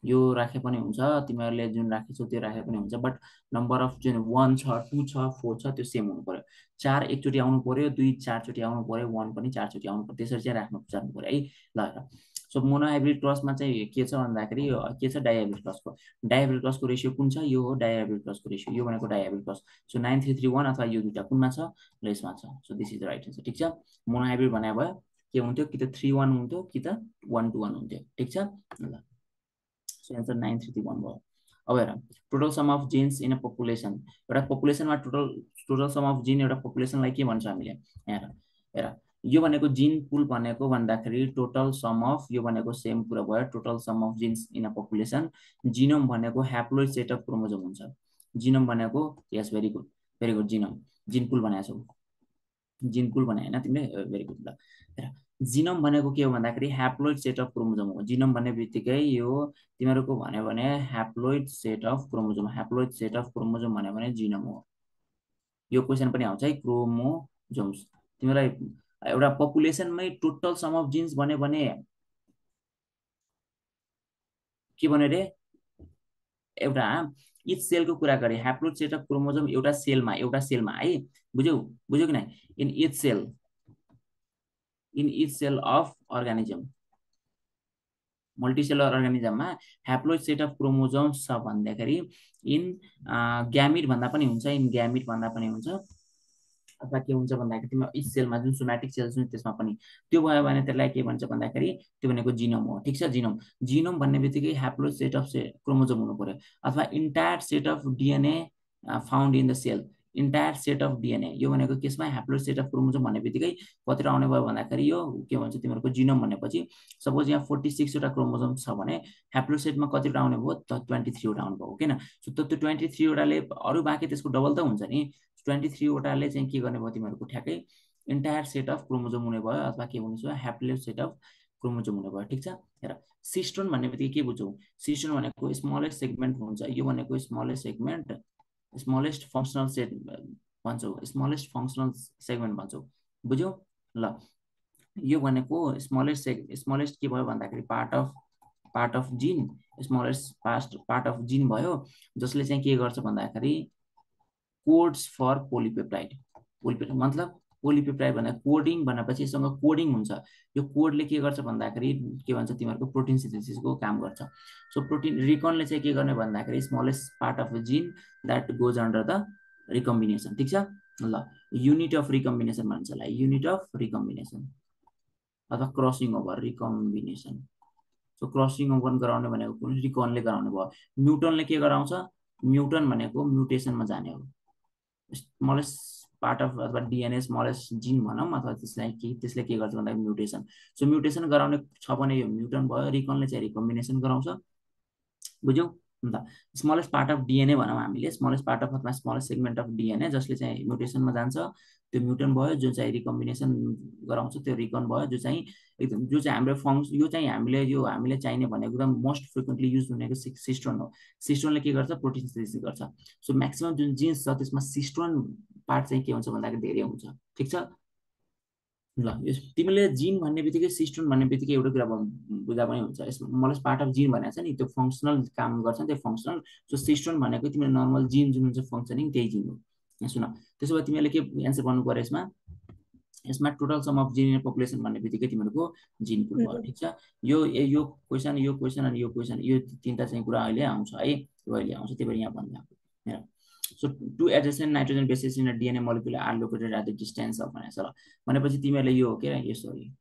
यो राखे पनि हुन्छ तिमीहरूले जुन राखेछौ त्यो राखे पनि हुन्छ बट नम्बर अफ जुन वान छ टू छ फोर छ त्यो सेम हुनु पऱ्यो। चार एकचोटि आउनु पऱ्यो दुई चारचोटि आउनु पऱ्यो वान पनि चारचोटि आउनु पऱ्यो त्यसरी चाहिँ राख्नु जानु पऱ्यो है ल सो मोनोहाइब्रिड क्रसमा चाहिँ के छ भन्दाखेरि के छ डाइहाइब्रिड क्रसको डाइहाइब्रिड क्रसको रेसियो कुन छ? यो हो डाइहाइब्रिड क्रसको रेसियो यो भनेको dihybrid cross so nine three three one अथवा यो दुइटा कुनमा छ र यसमा छ। So this is right answer ठिक छ? मोनोहाइब्रिड भने भयो के हुन्थ्यो? कि त थ्री वान हुन्थ्यो कि त वान टू वान हुन्थ्यो ठिक छ? ल। So answer nine three one भयो अब हेर total sum of genes in a population एउटा पपुलेसनमा total total sum of gene एउटा पपुलेसनलाई के भन्छ हामीले हेर हेर यो भनेको जिन पुल भनेको भन्दाखेरि टोटल सम अफ यो भनेको सेम कुरा भयो total sum of genes in a population genome भनेको ह्याप्लोइड सेट अफ क्रोमोजोम हुन्छ जिनोम भनेको yes very good very good genome gene pool बनाएको छौ जिन पुल बनाए होइन तिमीले भेरी गुड ल हेर जिनोम भनेको के हो भन्दाखेरि ह्याप्लोइड सेट अफ क्रोमोजोम हो। जिनोम भन्ने बित्तिकै यो तिमीहरूको भन्यो भने haploid set of chromosome haploid set of chromosome भन्यो भने जिनोम हो। यो क्वेसन पनि आउँछ है क्रोमोजोम्स तिमीलाई एउटा पपुलेसनमै टोटल सम अफ जिन्स भन्यो भने के भन्यो अरे? एउटा इच सेलको कुरा गरे ह्याप्लोइड सेट अफ क्रोमोजोम एउटा सेलमा एउटा सेलमा है। बुझ्यौ बुझ्यौ कि नै in each cell in each cell of organism multicellular अर्गानिजममा haploid set of chromosomes छ भन्दाखेरि इन ग्यामिट भन्दा पनि हुन्छ इन ग्यामिट भन्दा पनि हुन्छ। अथवा के हुन्छ भन्दाखेरि इच सेलमा जुन सोमेटिक सेल्स जुन त्यसमा पनि। त्यो भयो भने त्यसलाई के भन्छ भन्दाखेरि त्यो भनेको जिनोम हो ठिक छ? जिनोम जिनोम भन्ने बित्तिकै haploid set of say chromosome हुनु पर्यो अथवा entire set of DNA found in the cell entire set of DNA यो भनेको केसमा ह्याप्लोइड सेट अफ क्रोमोजोम भन्ने बित्तिकै कतिवटा आउने भयो भन्दाखेरि यो के भन्छ तिमीहरूको जिनोम भनेपछि सपोज यहाँ फोर्टी सिक्सवटा क्रोमोजोम छ भने ह्याप्लोइड सेटमा कतिवटा आउने भयो त ट्वेन्टी थ्रीवटा आउनु भयो किन सो त्यो ट्वेन्टी थ्रीवटाले अरू बाँकी त्यसको डबल त हुन्छ नि। ट्वेन्टी थ्रीवटाले चाहिँ के गर्ने भयो तिमीहरूको ठ्याक्कै इन्टायर सेट अफ क्रोमोजोम हुने भयो अथवा के हुने छ ह्याप्लोइड सेट अफ क्रोमोजोम हुने भयो ठिक छ? हेर सिस्टोन भन्ने बित्तिकै के बुझ्छौ? सिस्टोन भनेको स्मलेस्ट सेगमेन्ट हुन्छ। यो भनेको smallest segment smallest functional set भन्छौ। स्मलेस्ट फङ्सनल सेगमेन्ट भन्छौ। बुझ्यौ? ल। यो भनेको स्मलेस्ट सेग स्मलेस्ट के भयो भन्दाखेरि part of part of gene smallest past part of gene भयो जसले चाहिँ के गर्छ भन्दाखेरि कोड्स फर पोलिपेप्टाइड पोलिपेप्टाइड मतलब पोलिपेप्टाइड भन्दा कोडिङ भनेपछि यससँग कोडिङ हुन्छ। यो कोडले के गर्छ भन्दाखेरि के भन्छ तिमीहरूको प्रोटिन सिन्थेसिसको काम गर्छ। सो प्रोटिन रिकनले चाहिँ के गर्ने भन्दाखेरि smallest part of gene that goes under the recombination ठिक छ? ल युनिट अफ रिकम्बिनेसन भन्छ यसलाई। युनिट अफ रिकम्बिनेसन अथवा crossing over recombination so crossing over गराउने भनेको कुन? रिकनले गराउने भयो। म्युटनले के गराउँछ? म्युटन भनेको म्युटेसनमा जाने हो। स्मलेस्ट पार्ट अफ अथवा डिएनए स्मलेस्ट जिन भनौँ अथवा त्यसलाई के त्यसले के गर्छ भन्दाखेरि म्युटेसन सो म्युटेसन गराउने छ भने यो म्युटन भयो रिकनले चाहिँ रिकम्बिनेसन गराउँछ। बुझ्यौ? अन्त स्मलेस्ट पार्ट अफ डिएनए भनौँ हामीले स्मलेस्ट पार्ट अफ अथवा स्मलेस्ट सेगमेन्ट अफ डिएनए जसले चाहिँ म्युटेसनमा जान्छ। त्यो म्युटन भयो जो चाहिँ रिकम्बिनेसन गराउँछ त्यो रिकन भयो जो चाहिँ एकदम जो चाहिँ हाम्रो फङ्स यो चाहिँ हामीले यो हामीले चाहिने भनेको एकदम मोस्ट फ्रिक्वेन्टली युज हुनेको सिस्टोन हो। सिस्टोनले के गर्छ? प्रोटिन सिन्थेसिस गर्छ। सो म्याक्सिमम् जुन जिन्स छ त्यसमा सिस्टोन पार्ट चाहिँ के हुन्छ भन्दाखेरि धेरै हुन्छ। ठिक छ? ल यस तिमीले जिन भन्ने बित्तिकै सिस्टोन भन्ने बित्तिकै एउटा कुरा बुझा पनि हुन्छ। यसमा मलाई पार्ट अफ जिन भनेको छ नि त्यो फङ्सनल काम गर्छ नि त्यो फङ्सनल सो सिस्टोन भनेको तिमीले नर्मल जिन जुन हुन्छ फङ्सनिङ त्यही जिन हो। सुन त्यसो भए तिमीले के एन्सर गर्नु पऱ्यो यसमा? यसमा total sum of gene population भन्ने बित्तिकै तिमीहरूको जिन पुल भयो। ठिक छ? यो यो क्वेसन यो क्वेसन अनि यो क्वेसन यो तिनवटा चाहिँ कुरा अहिले आउँछ है। यो अहिले आउँछ त्यही भएर यहाँ भन्दा so two adjacent nitrogen bases in DNA molecular are located at the distance of भनेको छ भनेपछि तिमीहरूले यो के अरे यसरी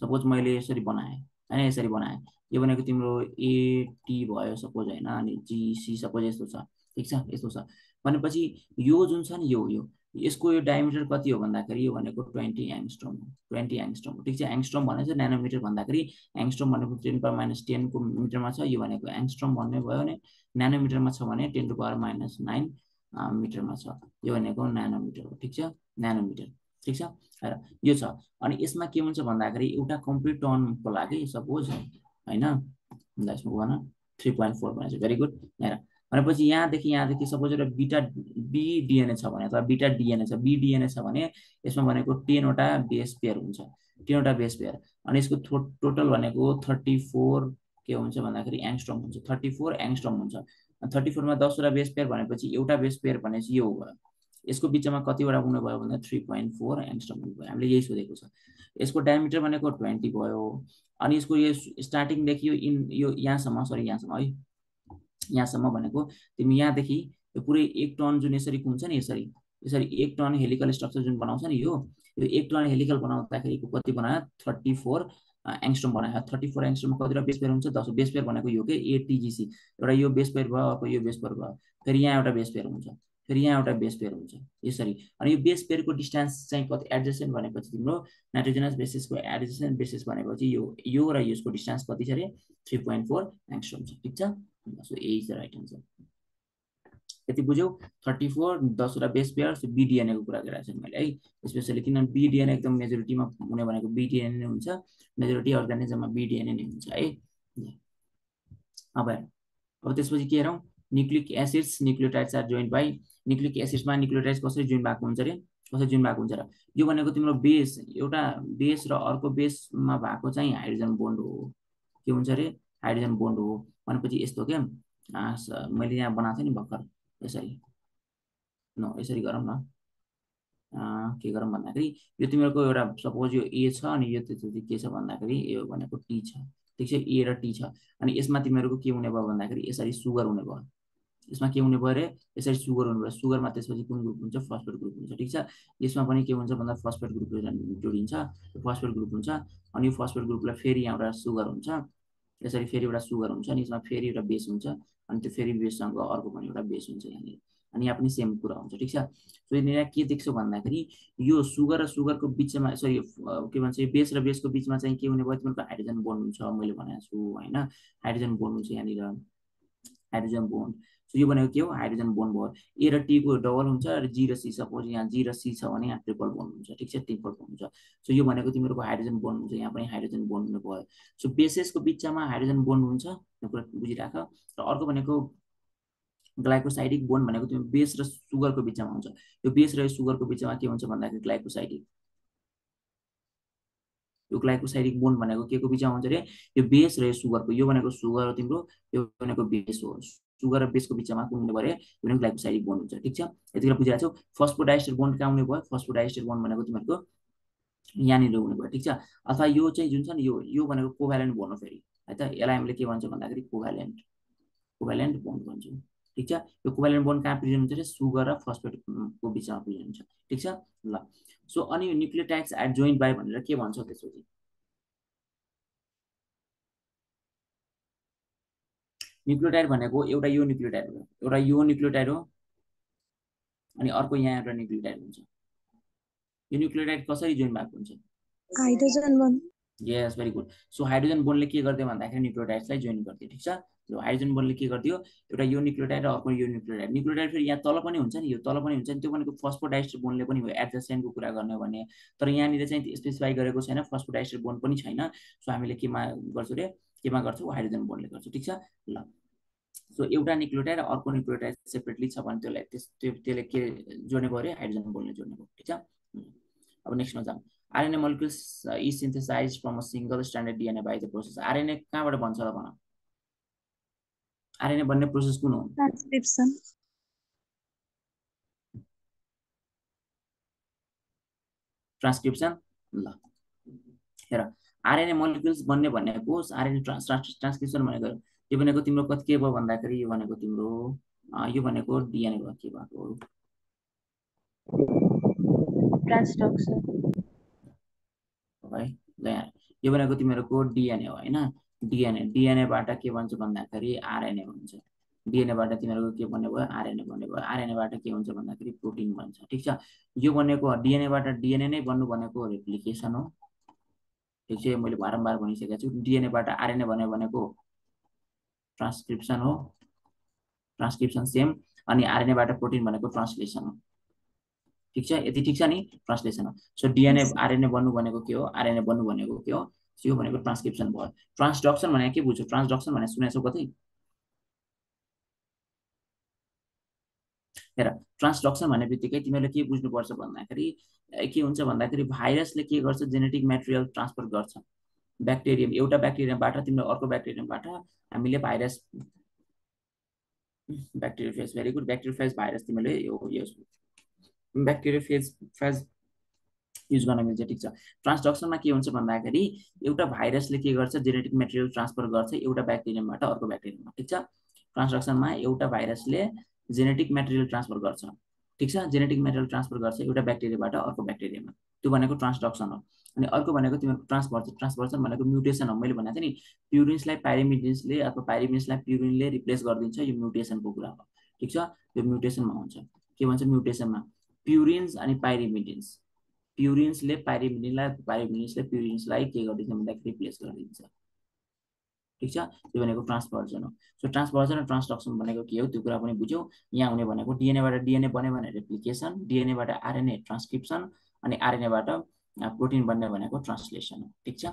सपोज मैले यसरी बनाएँ होइन यसरी बनाएँ। यो भनेको तिम्रो एटी भयो सपोज होइन अनि जिसी सपोज यस्तो छ। ठिक छ? यस्तो छ। भनेपछि यो जुन छ नि यो यो यसको यो डायमिटर कति हो भन्दाखेरि यो भनेको ट्वेन्टी एङस्ट्रम हो। ट्वेन्टी एङस्ट्रम हो। ठिक छ? एङस्ट्रम भने चाहिँ नानोमिटर भन्दाखेरि एङस्ट्रम भनेको टेन पावर माइनस टेनको मिटरमा छ। यो भनेको एङस्ट्रम भन्ने भयो भने नानोमिटरमा छ भने ten to power minus nine मिटरमा छ। यो भनेको नानोमिटर हो ठिक छ? नानोमिटर ठिक छ? र यो छ। अनि यसमा के हुन्छ भन्दाखेरि एउटा कम्प्लिट टर्नको लागि सपोज होइन? यसमा भन थ्री पोइन्ट फोर भनेको भेरी गुड हेर भनेपछि यहाँदेखि यहाँदेखि सपोज एउटा बिटा बी डिएनए छ भने अथवा बिटा डिएनए छ बी डिएनए छ भने यसमा भनेको टेनवटा बेस पेयर हुन्छ। टेनवटा बेस पेयर। अनि यसको टोटल भनेको थर्टी फोर के हुन्छ भन्दाखेरि एङस्ट्रम हुन्छ। थर्टी फोर एङस्ट्रम हुन्छ। थर्टी फोरमा दसवटा बेस पेयर भनेपछि एउटा बेस पेयर भनेपछि यो भयो। यसको बिचमा कतिवटा हुनु भयो भन्दा थ्री पोइन्ट फोर एङस्ट्रम भयो हामीले यही सोधेको छ। यसको डायमिटर भनेको ट्वेन्टी भयो। अनि यसको यो स्टार्टिङदेखि यो इन यो यहाँसम्म सरी यहाँसम्म है? यहाँसम्म भनेको तिमी यहाँदेखि यो पुरै एक टन जुन यसरी हुन्छ नि यसरी यसरी एक टन हेलिकल स्ट्रक्चर जुन बनाउँछ नि यो यो एक टन हेलिकल बनाउँदाखेरि कति बनायो? थर्टी फोर एङस्ट्रम बनायो थर्टी फोर एङस्ट्रममा कतिवटा बेस पेयर हुन्छ दस बेस पेयर भनेको यो के? एटिजिसी एउटा यो बेस पेयर भयो अर्को यो बेस पेयर भयो। फेरि यहाँ एउटा बेस पेयर हुन्छ। फेरि यहाँ एउटा बेस पेयर हुन्छ। यसरी। अनि यो बेस पेयरको डिस्टेन्स चाहिँ कति? एडजस्टेन्ट भनेपछि तिम्रो नाइट्रोजनस बेसिसको एडजस्टेन्ट बेसिस भनेपछि यो यो र यसको डिस्टेन्स कति छ अरे? थ्री पोइन्ट फोर एङस्ट्रम छ। ठिक छ? सो द राइट एन्सर यति बुझ्यौ। थर्टी फोर दसवटा बेस पेयर बिडिएनएको कुरा गरिरहेको छु मैले है। स्पेसली किनभने बिडिएनए एकदम मेजोरिटीमा हुने भनेको बिडिएनए नै हुन्छ। मेजोरिटी अर्गानिजममा बिडिएनए नै हुन्छ है। अब अब त्यसपछि के हेरौँ? Nucleic acids nucleotides are joint by nucleic एसिड्समा nucleotides कसरी जोइन भएको हुन्छ अरे कसरी जोइन भएको हुन्छ र? यो भनेको तिम्रो बेस एउटा बेस र अर्को बेसमा भएको चाहिँ हाइड्रोजन बोन्ड हो। के हुन्छ अरे हाइड्रोजन बोन्ड हो। भनेपछि यस्तो क्या मैले यहाँ बनाएको थिएँ नि भर्खर। यसरी न यसरी गरौँ न के गरौँ भन्दाखेरि यो तिमीहरूको एउटा सपोज यो ए छ अनि यो चाहिँ के छ भन्दाखेरि यो भनेको टी छ ठिक छ ए र टी छ अनि यसमा तिमीहरूको के हुने भयो भन्दाखेरि यसरी सुगर हुने भयो यसमा के हुने भयो अरे यसरी सुगर हुने भयो सुगरमा त्यसपछि कुन ग्रुप हुन्छ फस्फेट ग्रुप हुन्छ ठिक छ यसमा पनि के हुन्छ भन्दा फस्फेट ग्रुप जोडिन्छ फस्फेट ग्रुप हुन्छ अनि यो फस्फेट ग्रुपलाई फेरि यहाँ एउटा सुगर हुन्छ यसरी फेरि एउटा सुगर हुन्छ अनि यसमा फेरि एउटा बेस हुन्छ अनि त्यो फेरि बेससँग अर्को पनि एउटा बेस हुन्छ यहाँनिर। अनि यहाँ पनि सेम कुरा हुन्छ ठिक छ? सो यहाँनिर के देख्छौ भन्दाखेरि यो सुगर र सुगरको बिचमा सरी के भन्छ बेस र बेसको बिचमा चाहिँ के हुने भयो? तिमीहरूको हाइड्रोजन बोन्ड हुन्छ मैले भनेको छु होइन? हाइड्रोजन बोन्ड हुन्छ यहाँनिर। हाइड्रोजन बोन्ड सो यो भनेको के हो? हाइड्रोजन बोन्ड भयो। ए र टीको डबल हुन्छ र जी र सी सपोज यहाँ जी र सी छ भने यहाँ ट्रिपल बोन्ड हुन्छ। ठिक छ? ट्रिपल बोन्ड हुन्छ। सो यो भनेको तिमीहरूको हाइड्रोजन बोन्ड हुन्छ। यहाँ पनि हाइड्रोजन बोन्ड हुनु भयो। सो बेसेसको बिचमा हाइड्रोजन बोन्ड हुन्छ। यो कुरा बुझिराख। र अर्को भनेको ग्लाइकोसाइडिक बोन्ड भनेको तिमी बेस र सुगरको बिचमा हुन्छ। यो बेस र सुगरको बिचमा के हुन्छ भन्दाखेरि ग्लाइकोसाइडिक? यो ग्लाइकोसाइडिक बोन्ड भनेको के को बिचमा हुन्छ अरे? यो बेस र यो सुगरको। यो भनेको सुगर हो तिम्रो यो भनेको बेस हो। सुगर र बेसको बिचमा कुन हुने भयो यो भनेको ग्लाइकोसाइडिक बोन्ड हुन्छ ठिक छ? यतिखेर बुझिरहेको छौ? फस्फोडाइस्टर बोन्ड कहाँ हुने भयो? फस्फोडाइस्टर बोन्ड भनेको तिमीहरूको यहाँनिर हुने भयो ठिक छ? अथवा यो चाहिँ जुन छ नि यो यो भनेको कोभ्यालेन्ट बोन्ड हो फेरि है त? यसलाई हामीले के भन्छ भन्दाखेरि कोभ्यालेन्ट कोभ्यालेन्ट बोन्ड भन्छौँ ठिक छ? यो कोभ्यालेन्ट बोन्ड कहाँ प्रेजेन्ट हुन्छ? सुगर र फस्फेटको बिचमा प्रेजेन्ट हुन्छ ठिक छ? ल सो अनि यो न्युक्लियोटाइड्स एट जोइन्ट बाई भनेर के भन्छौ त्यसपछि? न्युक्लियोटाइड भनेको एउटा यो न्युक्लियोटाइड हो। एउटा यो न्युक्लियोटाइड हो अनि अर्को यहाँ एउटा न्युक्लियोटाइड हुन्छ। यो न्युक्लियोटाइड कसरी जोइन भएको हुन्छ? Hydrogen bond yes very good so hydrogen बोनले के गरिदियो भन्दाखेरि न्युक्लियोटाइड्सलाई जोइन गरिदियो ठिक छ? हाइड्रोजन बोनले के गरिदियो एउटा यो न्युक्लियोटाइड र अर्को यो न्युक्लियोटाइड। न्युक्लियोटाइड फेरि यहाँ तल पनि हुन्छ नि? यो तल पनि हुन्छ नि? त्यो भनेको फस्फोडाइस्टर बोनले पनि हो एडजस्टेन्टको कुरा गर्ने हो भने। तर यहाँनिर चाहिँ स्पेसिफाई गरेको छैन फस्फोडाइस्टर बोन पनि छैन। सो हामीले केमा गर्छौँ रे? केमा गर्छौँ? हाइड्रोजन बोनले गर्छौँ ठिक छ? ल। सो एउटा न्युक्लियोटाइड र अर्को न्युक्लियोटाइड सेपरेटली छ भने त्यसलाई त्यस त्यो त्यसले के जोड्ने अरे हाइड्रोजन बोनले जोड्ने भयो ठिक छ? अब नेक्स्टमा जाउँ। Molecules uh, is synthesized from a single stranded DNA by the process. RNA कहाँबाट बन्छ होला भन? आरएनए बन्ने प्रोसेस कुन हो? ट्रान्सक्रिप्सन ट्रान्सक्रिप्सन ल। हेर। आरएनए मोलिकुल्स बन्ने भनेको आरएनए ट्रान्सक्रिप्सन भनेको यो भनेको तिम्रो कति के भयो भन्दाखेरि यो भनेको तिम्रो यो भनेको डिएनए भयो के भएको? यो भनेको तिमीहरूको डिएनए हो होइन? डिएनए डिएनएबाट के भन्छ भन्दाखेरि आरएनए भन्छ डिएनएबाट तिमीहरूको के भन्ने भयो? आरएनए भन्ने भयो। आरएनएबाट के हुन्छ भन्दाखेरि प्रोटिन भन्छ ठिक छ? यो भनेको डिएनएबाट डिएनए नै बन्नु भनेको रेप्लिकेसन हो। ठिक छ? मैले बारम्बार भनिसकेको छु। डिएनएबाट आरएनए भन्यो भनेको ट्रान्सक्रिप्सन हो। ट्रान्सक्रिप्सन सेम अनि आरएनएबाट प्रोटिन भनेको ट्रान्सलेसन हो। ठिक छ? यति ठिक छ नि? ट्रान्सलेसन हो। सो डिएनए आरएनए बन्नु भनेको के हो? आरएनए बन्नु भनेको के हो? यो भनेको ट्रान्सक्रिप्सन भयो। ट्रान्सडक्सन भने के बुझ्छौ ट्रान्सडक्सन भने सुनेछौ कतै? हेर ट्रान्सडक्सन भन्ने बित्तिकै तिमीहरूले के बुझ्नुपर्छ भन्दाखेरि के हुन्छ भन्दाखेरि भाइरसले के गर्छ? जेनेटिक मेटेरियल ट्रान्सफर गर्छ। ब्याक्टेरियम एउटा ब्याक्टेरियमबाट तिम्रो अर्को ब्याक्टेरियमबाट हामीले virus bacteriophage very good bacteriophage virus तिमीले यो ब्याक्टेरियोफेज फेज युज गर्न मिल्छ ठिक छ। ट्रान्सडक्सनमा के हुन्छ भन्दाखेरि एउटा भाइरसले के गर्छ जेनेटिक मेटेरियल ट्रान्सफर गर्छ एउटा ब्याक्टेरियमबाट अर्को ब्याक्टेरियममा ठिक छ? ट्रान्सडक्सनमा एउटा भाइरसले जेनेटिक मेटेरियल ट्रान्सफर गर्छ। ठिक छ? जेनेटिक मेटेरियल ट्रान्सफर गर्छ एउटा ब्याक्टेरियाबाट अर्को ब्याक्टेरियामा त्यो भनेको ट्रान्सडक्सन हो। अनि अर्को भनेको तिम्रो ट्रान्सभर्सन ट्रान्सभर्सन भनेको म्युटेसन हो। मैले भनेको थिएँ नि प्युरिन्सलाई पाइरिमिडिन्सले अथवा पाइरिमिन्सलाई प्युरिनले रिप्लेस गरिदिन्छ यो म्युटेसनको कुरा हो। ठिक छ? यो म्युटेसनमा हुन्छ। के भन्छ म्युटेसनमा प्युरिन्स अनि पाइरिमिडिन्स प्युरिन्सले पाइरिमिडिनलाई पाइरिमिडिन्सले प्युरिन्सलाई के गरिदिन्छ भन्दाखेरि रिप्लेस गरिदिन्छ। ठिक छ? त्यो भनेको ट्रान्सभर्जन हो। सो ट्रान्सभर्जन र ट्रान्सडक्सन भनेको के हो? त्यो कुरा पनि बुझ्यौ। यहाँ हुने भनेको डिएनएबाट डिएनए बन्यो भने रेप्लिकेसन डिएनएबाट आरएनए ट्रान्सक्रिप्सन अनि आरएनएबाट प्रोटिन बन्ने भनेको ट्रान्सलेसन हो। ठिक छ?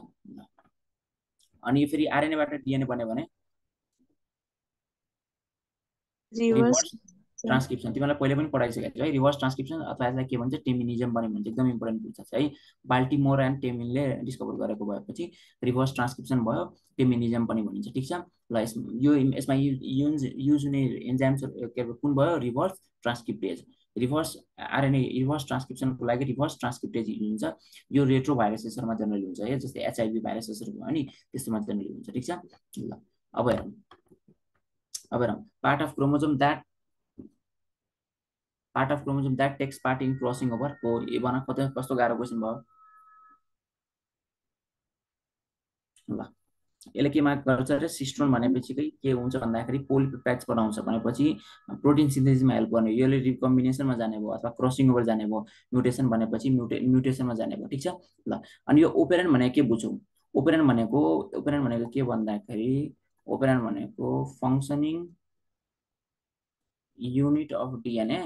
अनि फेरि आरएनएबाट डिएनए बन्यो भने? ट्रान्सक्रिप्सन तिमीलाई पहिले पनि पढाइसकेको छु है? रिभर्स ट्रान्सक्रिप्सन अथवा यसलाई के भन्छ टेमिनिजम भन्यो भने एकदम इम्पोर्टेन्ट बुझ्छ है? बाल्टिमोर एन्ड टेमिनले डिस्कभर गरेको भएपछि रिभर्स ट्रान्सक्रिप्सन भयो टेमिनिजम पनि भनिन्छ ठिक छ? ल यस यो यसमा युज युज हुने एन्जाइम्स के कुन भयो? Reverse transcriptase reverse RNA reverse ट्रान्सक्रिप्सनको लागि रिभर्स ट्रान्सक्रिप्टेज हुन्छ। यो रेट्रो भाइरसेसहरूमा जेनरली हुन्छ है? जस्तै एचआइभी भाइरसेसहरू भयो नि त्यस्तोमा जेनरली हुन्छ ठिक छ? ल अब हेरौँ। अब हेरौँ। Part of chromosome that part of chromosome that takes part in crossing over हो ए भन कतै कस्तो गाह्रो क्वेसन भयो ल यसले के मार्क गर्छ अरे सिस्ट्रोन भनेपछिकै के हुन्छ भन्दाखेरि पोलिपेप्टाइड्स बनाउँछ। भनेपछि प्रोटिन सिन्थेसिसमा हेल्प गर्ने यसले रिकम्बिनेसनमा जाने भयो अथवा क्रसिङ ओभर जाने भयो। म्युटेसन भनेपछि म्युटे म्युटेसनमा जाने भयो। ठिक छ? ल। अनि यो ओपेरेन भनेको के बुझौँ? ओपेरेन भनेको ओपेरेन भनेको के भन्दाखेरि ओपेरेन भनेको functioning unit of DNA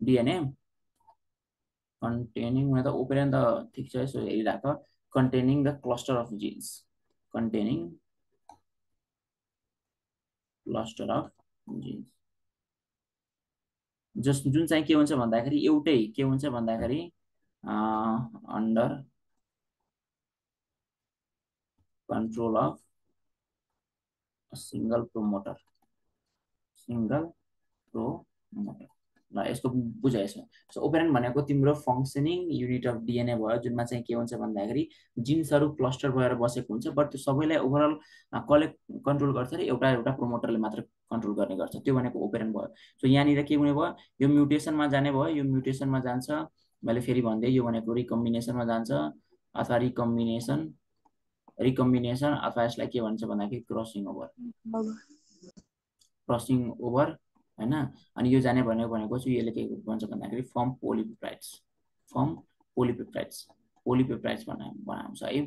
DNA containing हुन त ओपेरेन त ठिक छ यसो हेरिरहेको containing the cluster of genes. Containing cluster of genes. जस जुन चाहिँ के हुन्छ भन्दाखेरि, एउटै के हुन्छ भन्दाखेरि under control of single promoter single promoter ल यसको बुझ यसो सो ओपेरेन्ट भनेको तिम्रो फङ्सनिङ युनिट अफ डिएनए भयो जुनमा चाहिँ के हुन्छ भन्दाखेरि जिन्सहरू क्लस्टर भएर बसेको हुन्छ बट त्यो सबैलाई ओभरअल कलेक्ट कन्ट्रोल गर्छ र एउटा एउटा प्रोमोटरले मात्र कन्ट्रोल गर्ने गर्छ। त्यो भनेको ओपेरेन्ट भयो। सो यहाँनिर के हुने भयो? यो म्युटेसनमा जाने भयो। यो म्युटेसनमा जान्छ। मैले फेरि भन्दै यो भनेको रिकम्बिनेसनमा जान्छ अथवा रिकम्बिनेसन रिकम्बिनेसन अथवा यसलाई के भन्छ भन्दाखेरि क्रसिङ ओभर क्रसिङ ओभर होइन? अनि यो जाने भनेको भनेको चाहिँ यसले के भन्छ भन्दाखेरि फर्म पोलिपेप्टाइड्स। फर्म पोलिपेप्टाइड्स। पोलिपेप्टाइड्स बना बनाउँछ है।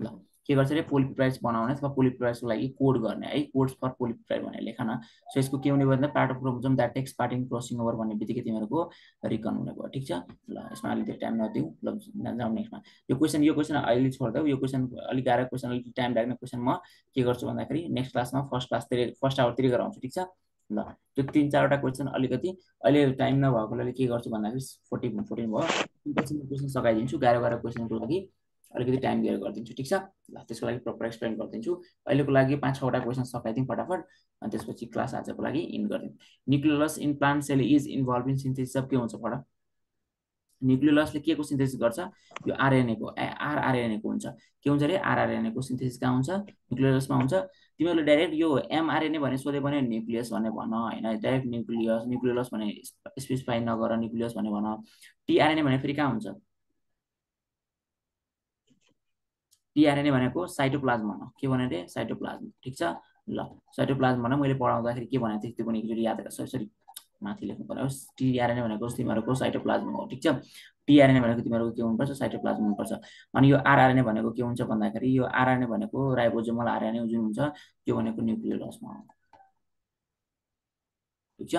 ल के गर्छ अरे? पोलिपेप्टाइड्स बनाउने अथवा पोलिपेप्टाइड्सको लागि कोड गर्ने है। कोड्स फर पोलिपेप्टाइड भनेर लेख न। सो यसको के हुने भन्दा part of chromosome that takes part in crossing over भन्ने बित्तिकै तिमीहरूको रिकन हुने भयो। ठिक छ? ल यसमा अलिकति टाइम नदिउँ ल जाउँ नेक्स्टमा यो क्वेसन यो क्वेसन अहिले छोडिदेऊ यो क्वेसन अलिक गाह्रो क्वेसन अलिक टाइम लाग्ने क्वेसन म के गर्छु भन्दाखेरि नेक्स्ट क्लासमा फर्स्ट क्लासतिर फर्स्ट आवरतिर गराउँछु। ठिक छ? ल त्यो तिन चारवटा क्वेसन अलिकति अहिले टाइम नभएकोले के गर्छु भन्दाखेरि फोर्टिन फोर्टिन भयो। क्वेसन सघाइदिन्छु गाह्रो गाह्रो क्वेसनको लागि अलिकति टाइम दिएर गरिदिन्छु ठिक छ? ल त्यसको लागि प्रपर एक्सप्लेन गरिदिन्छु। अहिलेको लागि पाँच छवटा क्वेसन सकाइदिउँ फटाफट अनि त्यसपछि क्लास आजको लागि इन गरिदिउँ। Nucleolus in plant cell is involve in synthesis सब के हुन्छ पढ? न्युक्लियोलसले के को सिन्थेसिस गर्छ? यो आरएनएको आरआरएनएको हुन्छ। के हुन्छ अरे? आरआरएनएको सिन्थेसिस कहाँ हुन्छ? न्युक्लियोलसमा हुन्छ। तिमीहरूले डाइरेक्ट यो एमआरएनए भने सोध्यो भने न्युक्लियस भने भन होइन? डाइरेक्ट न्युक्लियस न्युक्लियोलस भने स्पेसिफाई नगर न्युक्लियस भने भन। टिआरएनए भने फेरि कहाँ हुन्छ? टिआरएनए भनेको साइटोप्लाज्म भन। के भन्यो अरे साइटोप्लाज्म ठिक छ? ल साइटोप्लाज्म भन। मैले पढाउँदाखेरि के भनेको थिएँ त्यो पनि एकचोटि याद सरी सरी माथि लेख्नु पर्यो टिआरएनए भनेको तिमीहरूको साइटोप्लाज्म हो। ठिक छ? टिआरएनए भनेको तिमीहरूको के हुनुपर्छ? साइटोप्लाज्म हुनुपर्छ। अनि यो आरआरएनए भनेको के हुन्छ भन्दाखेरि यो आरआरएनए भनेको राइबोजोमल आरएनए जुन हुन्छ त्यो भनेको न्युक्लियोलसमा हो। ठिक छ?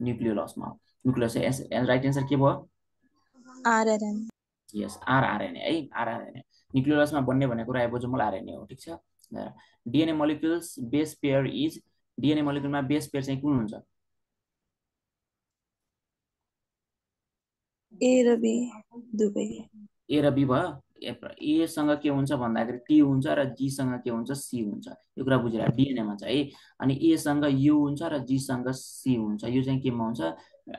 न्युक्लियोलसमा न्युक्लियोलस राइट एन्सर के भयो? आरआरएन यस आरआरएनए है आरआरएनए न्युक्लियोलसमा बन्ने भनेको राइबोजोमल आरएनए हो ठिक छ? DNA molecules base pair is DNA मोलिकुलमा base pair चाहिँ कुन हुन्छ? ए र बी भयो? एसँग के हुन्छ भन्दाखेरि टी हुन्छ र जीसँग के हुन्छ सी हुन्छ। यो कुरा बुझेर डिएनएमा चाहिँ है? अनि एसँग यु हुन्छ र जीसँग सी हुन्छ। यो चाहिँ केमा हुन्छ?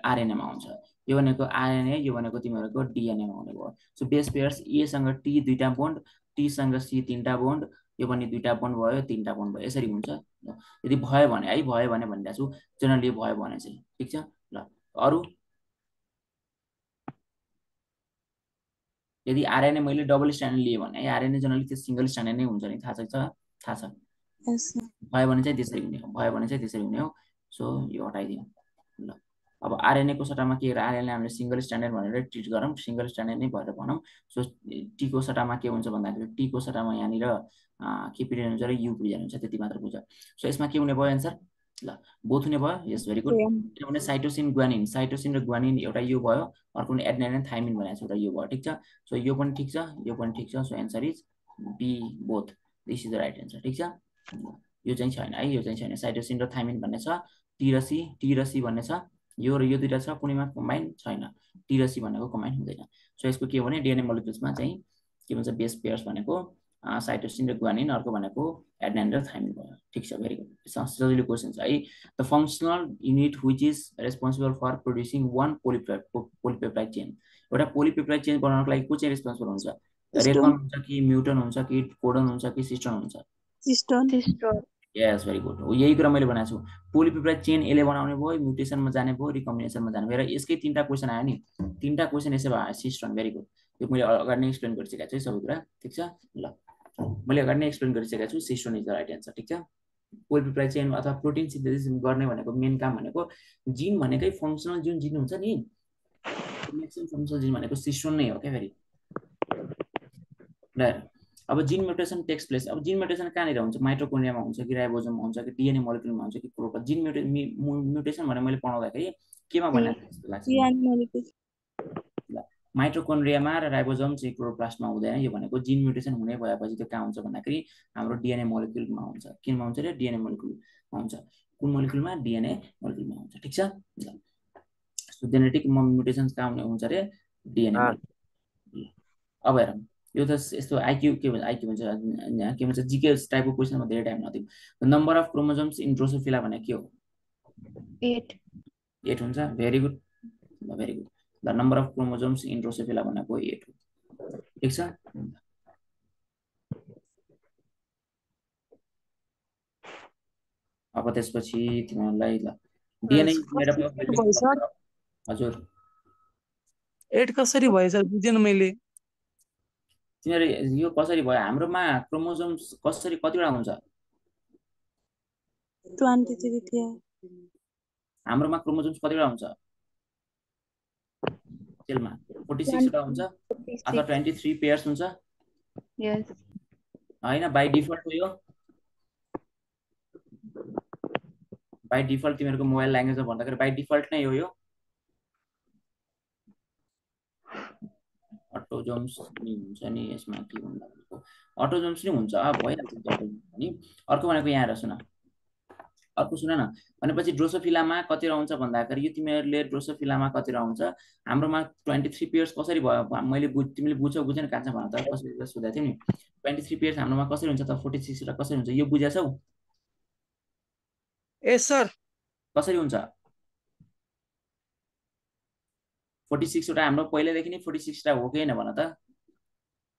आरएनएमा हुन्छ। यो भनेको आरएनए यो भनेको तिमीहरूको डिएनएमा हुने भयो। सो बेस पेयर्स एसँग टी दुईवटा बोन्ड टीसँग सी तिनवटा बोन्ड यो पनि दुईवटा बोन्ड भयो तिनवटा बोन्ड भयो। यसरी हुन्छ। यदि भयो भने है? भयो भने भनिरहेको छु। जेनरली भयो भने चाहिँ ठिक छ? ल अरू? यदि आरएनए मैले डबल स्ट्यान्डर्ड लिएँ भने है आरएनए जनरली त्यो सिङ्गल स्ट्यान्डर्ड नै हुन्छ नि थाहा छ थाहा छ? भयो भने चाहिँ त्यसरी हुने हो भयो भने चाहिँ त्यसरी हुने हो। सो यो हटाइदिउँ। ल। अब आरएनएको सट्टामा के आरएनए हामीले सिङ्गल स्ट्यान्डर्ड भनेर ट्रिट गरौँ सिङ्गल स्ट्यान्डर्ड नै भएर भनौँ। सो टीको सट्टामा के हुन्छ भन्दाखेरि टीको सट्टामा यहाँनिर के पिरियड हुन्छ र यु पिरियड हुन्छ त्यति मात्र बुझ सो यसमा के हुने भयो एन्सर ल बोथ हुने भयो यस भेरी गुड किनभने साइटोसिन ग्वानिन साइटोसिन र ग्वानिन एउटा यो भयो अर्को एडनाइन थाइमिन भनेको छ एउटा यो भयो ठिक छ? सो यो पनि ठिक छ यो पनि ठिक छ so answer is B both this is the right answer ठिक छ? यो चाहिँ छैन है यो चाहिँ छैन। साइटोसिन र थाइमिन भन्ने छ टी र सी टी र सी भन्ने छ यो र यो दुइटा छ कुनैमा कम्बाइन छैन। टी र सी भनेको कम्बाइन हुँदैन। सो यसको के भने डिएनए मोलिकुल्समा चाहिँ के भन्छ बेस पेयर्स भनेको साइटोसिन र गुवानिन अर्को भनेको एडनाइन र थाइमिन भयो। ठिक छ भेरी गुड सजिलो क्वेसन छ है the functional unit which is responsible for producing one polype polypeptide chain एउटा पोलिपेप्टाइड चेन बनाउनको लागि को चाहिँ रेस्पोन्सिबल हुन्छ? रेडन हुन्छ कि म्युटन हुन्छ कि कोडन हुन्छ कि सिस्टन हुन्छ? यस भेरी गुड हो यही कुरा मैले भनेको छु। पोलिपेप्टाइड चेन यसले बनाउने भयो म्युटेसनमा जाने भयो रिकम्बिनेसनमा जाने भयो। र यसकै तिनवटा क्वेसन आयो नि। तिनवटा क्वेसन यसै भयो। सिस्टन भेरी गुड यो मैले अगाडि नै एक्सप्लेन गरिसकेको छु सबै कुरा। ठिक छ? ल। मैले अगाडि नै एक्सप्लेन गरिसकेको छु cistron is the right answer ठिक छ? पोलिपेप्टाइड चेन अथवा प्रोटिन सिन्थेसिस गर्ने भनेको मेन काम भनेको जिन भनेकै फङ्सनल जुन जिन हुन्छ नि? म्याक्सिमम फङ्सनल जिन भनेको सिस्टोन नै हो क्या फेरि। अब जिन म्युटेसन टेक्स प्लेस अब जिन म्युटेसन कहाँनिर हुन्छ? माइट्रोकोनियामा हुन्छ कि राइबोजममा हुन्छ कि डिएनए मोलिकुलमा हुन्छ कि प्रोपा जिन म्युटे म्युटेसन भनेर मैले पढाउँदाखेरि केमा भन्ने लाग्छ माइट्रोकोन्ड्रियामा र राइबोजम चाहिँ क्लोरोप्लास्टमा हुँदैन। यो भनेको जिन म्युटेसन हुने भएपछि त्यो कहाँ हुन्छ भन्दाखेरि हाम्रो डिएनए मोलिकुलमा हुन्छ। किनमा हुन्छ अरे डिएनए मोलिकुलमा हुन्छ। कुन मोलिकुलमा डिएनए मोलिकुलमा हुन्छ। ठिक छ? सो जेनेटिक म्युटेसन कहाँ हुने हुन्छ अरे डिएनए अब हेरौँ। यो त यस्तो आइक्यू के भन्छ? आइक्यू भन्छ। के भन्छ? जिके टाइपको क्वेसनमा धेरै time नदिउँ number of chromosomes in Drosophila भने के हो? एट। एट हुन्छ। Very good. Very good. The number of chromosomes in भनेको एट हो ठिक छ अब त्यसपछि तिमीहरूलाई ल। डिएनए हजुर। एट कसरी भयो सर? बुझेन मैले। तिमीहरू यो कसरी भयो? हाम्रोमा क्रोमोजोम्स कसरी कतिवटा हुन्छ? हाम्रोमा क्रोमोजोम्स कतिवटा हुन्छ? सेलमा फोर्टी सिक्सवटा हुन्छ? अथवा ट्वेन्टी थ्री पेयर्स हुन्छ? होइन बाई डिफल्ट हो यो। बाई डिफल्ट तिमीहरूको मोबाइल ल्याङ्ग्वेजमा भन्दाखेरि बाई डिफल्ट नै हो यो। अटोजोम्स नि हुन्छ नि यसमा के भन्दा अटोजोम्स नि हुन्छ भइहाल्छ नि अर्को भनेको यहाँ हेर सुन। अर्को सुन न। भनेपछि ड्रोसोफिलामा कतिवटा हुन्छ भन्दाखेरि यो तिमीहरूले ड्रोसोफिलामा कतिवटा हुन्छ हाम्रोमा ट्वेन्टी थ्री पेयर्स कसरी भयो? मैले बुझ तिमीले बुझ्छौ बुझेन कान्छ भन त कसरी सोधेको थियो नि। ट्वेन्टी थ्री पेयर्स हाम्रोमा कसरी हुन्छ त? फोर्टी सिक्सवटा कसरी हुन्छ? यो बुझेछौ? ए सर। कसरी हुन्छ? फोर्टी सिक्सवटा हाम्रो पहिल्यैदेखि नै फोर्टी सिक्सवटा हो कि होइन भन त।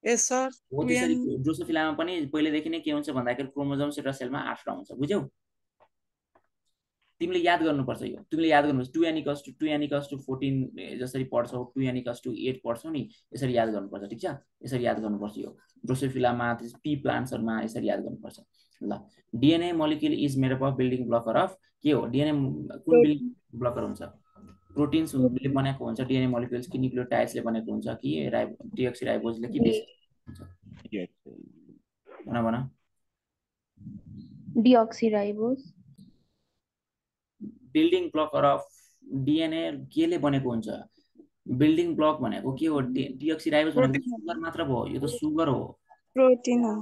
ए सर हो त्यसरी। ड्रोसोफिलामा पनि पहिल्यैदेखि नै के हुन्छ भन्दाखेरि क्रोमोजोम्स एउटा सेलमा आठवटा हुन्छ बुझ्यौ? तिमीले याद गर्नुपर्छ यो। तिमीले याद गर्नुपर्छ two n equals to two n equals to fourteen जसरी पढ्छौ two n equals to eight पढ्छौ नि यसरी याद गर्नुपर्छ ठिक छ? यसरी याद गर्नुपर्छ यो। ड्रोसोफिलामा पी प्लान्ट्सहरूमा यसरी याद गर्नुपर्छ। ल DNA molecule is made up of building blocker of के हो? डिएनए कुन बिल्डिङ ब्लकर हुन्छ? प्रोटिन्सले बनेको हुन्छ डिएनए मोलिक्युल्स कि न्युक्लियोटाइड्सले बनेको हुन्छ कि राइ डिअक्सिराइबोजले कि बेस भन भन। Deoxyribose building blocker of DNA केले बनेको हुन्छ? बिल्डिङ ब्लक भनेको के हो? डिअक्सिराइबोज भनेको सुगर मात्र भयो यो त सुगर हो। प्रोटीन हो।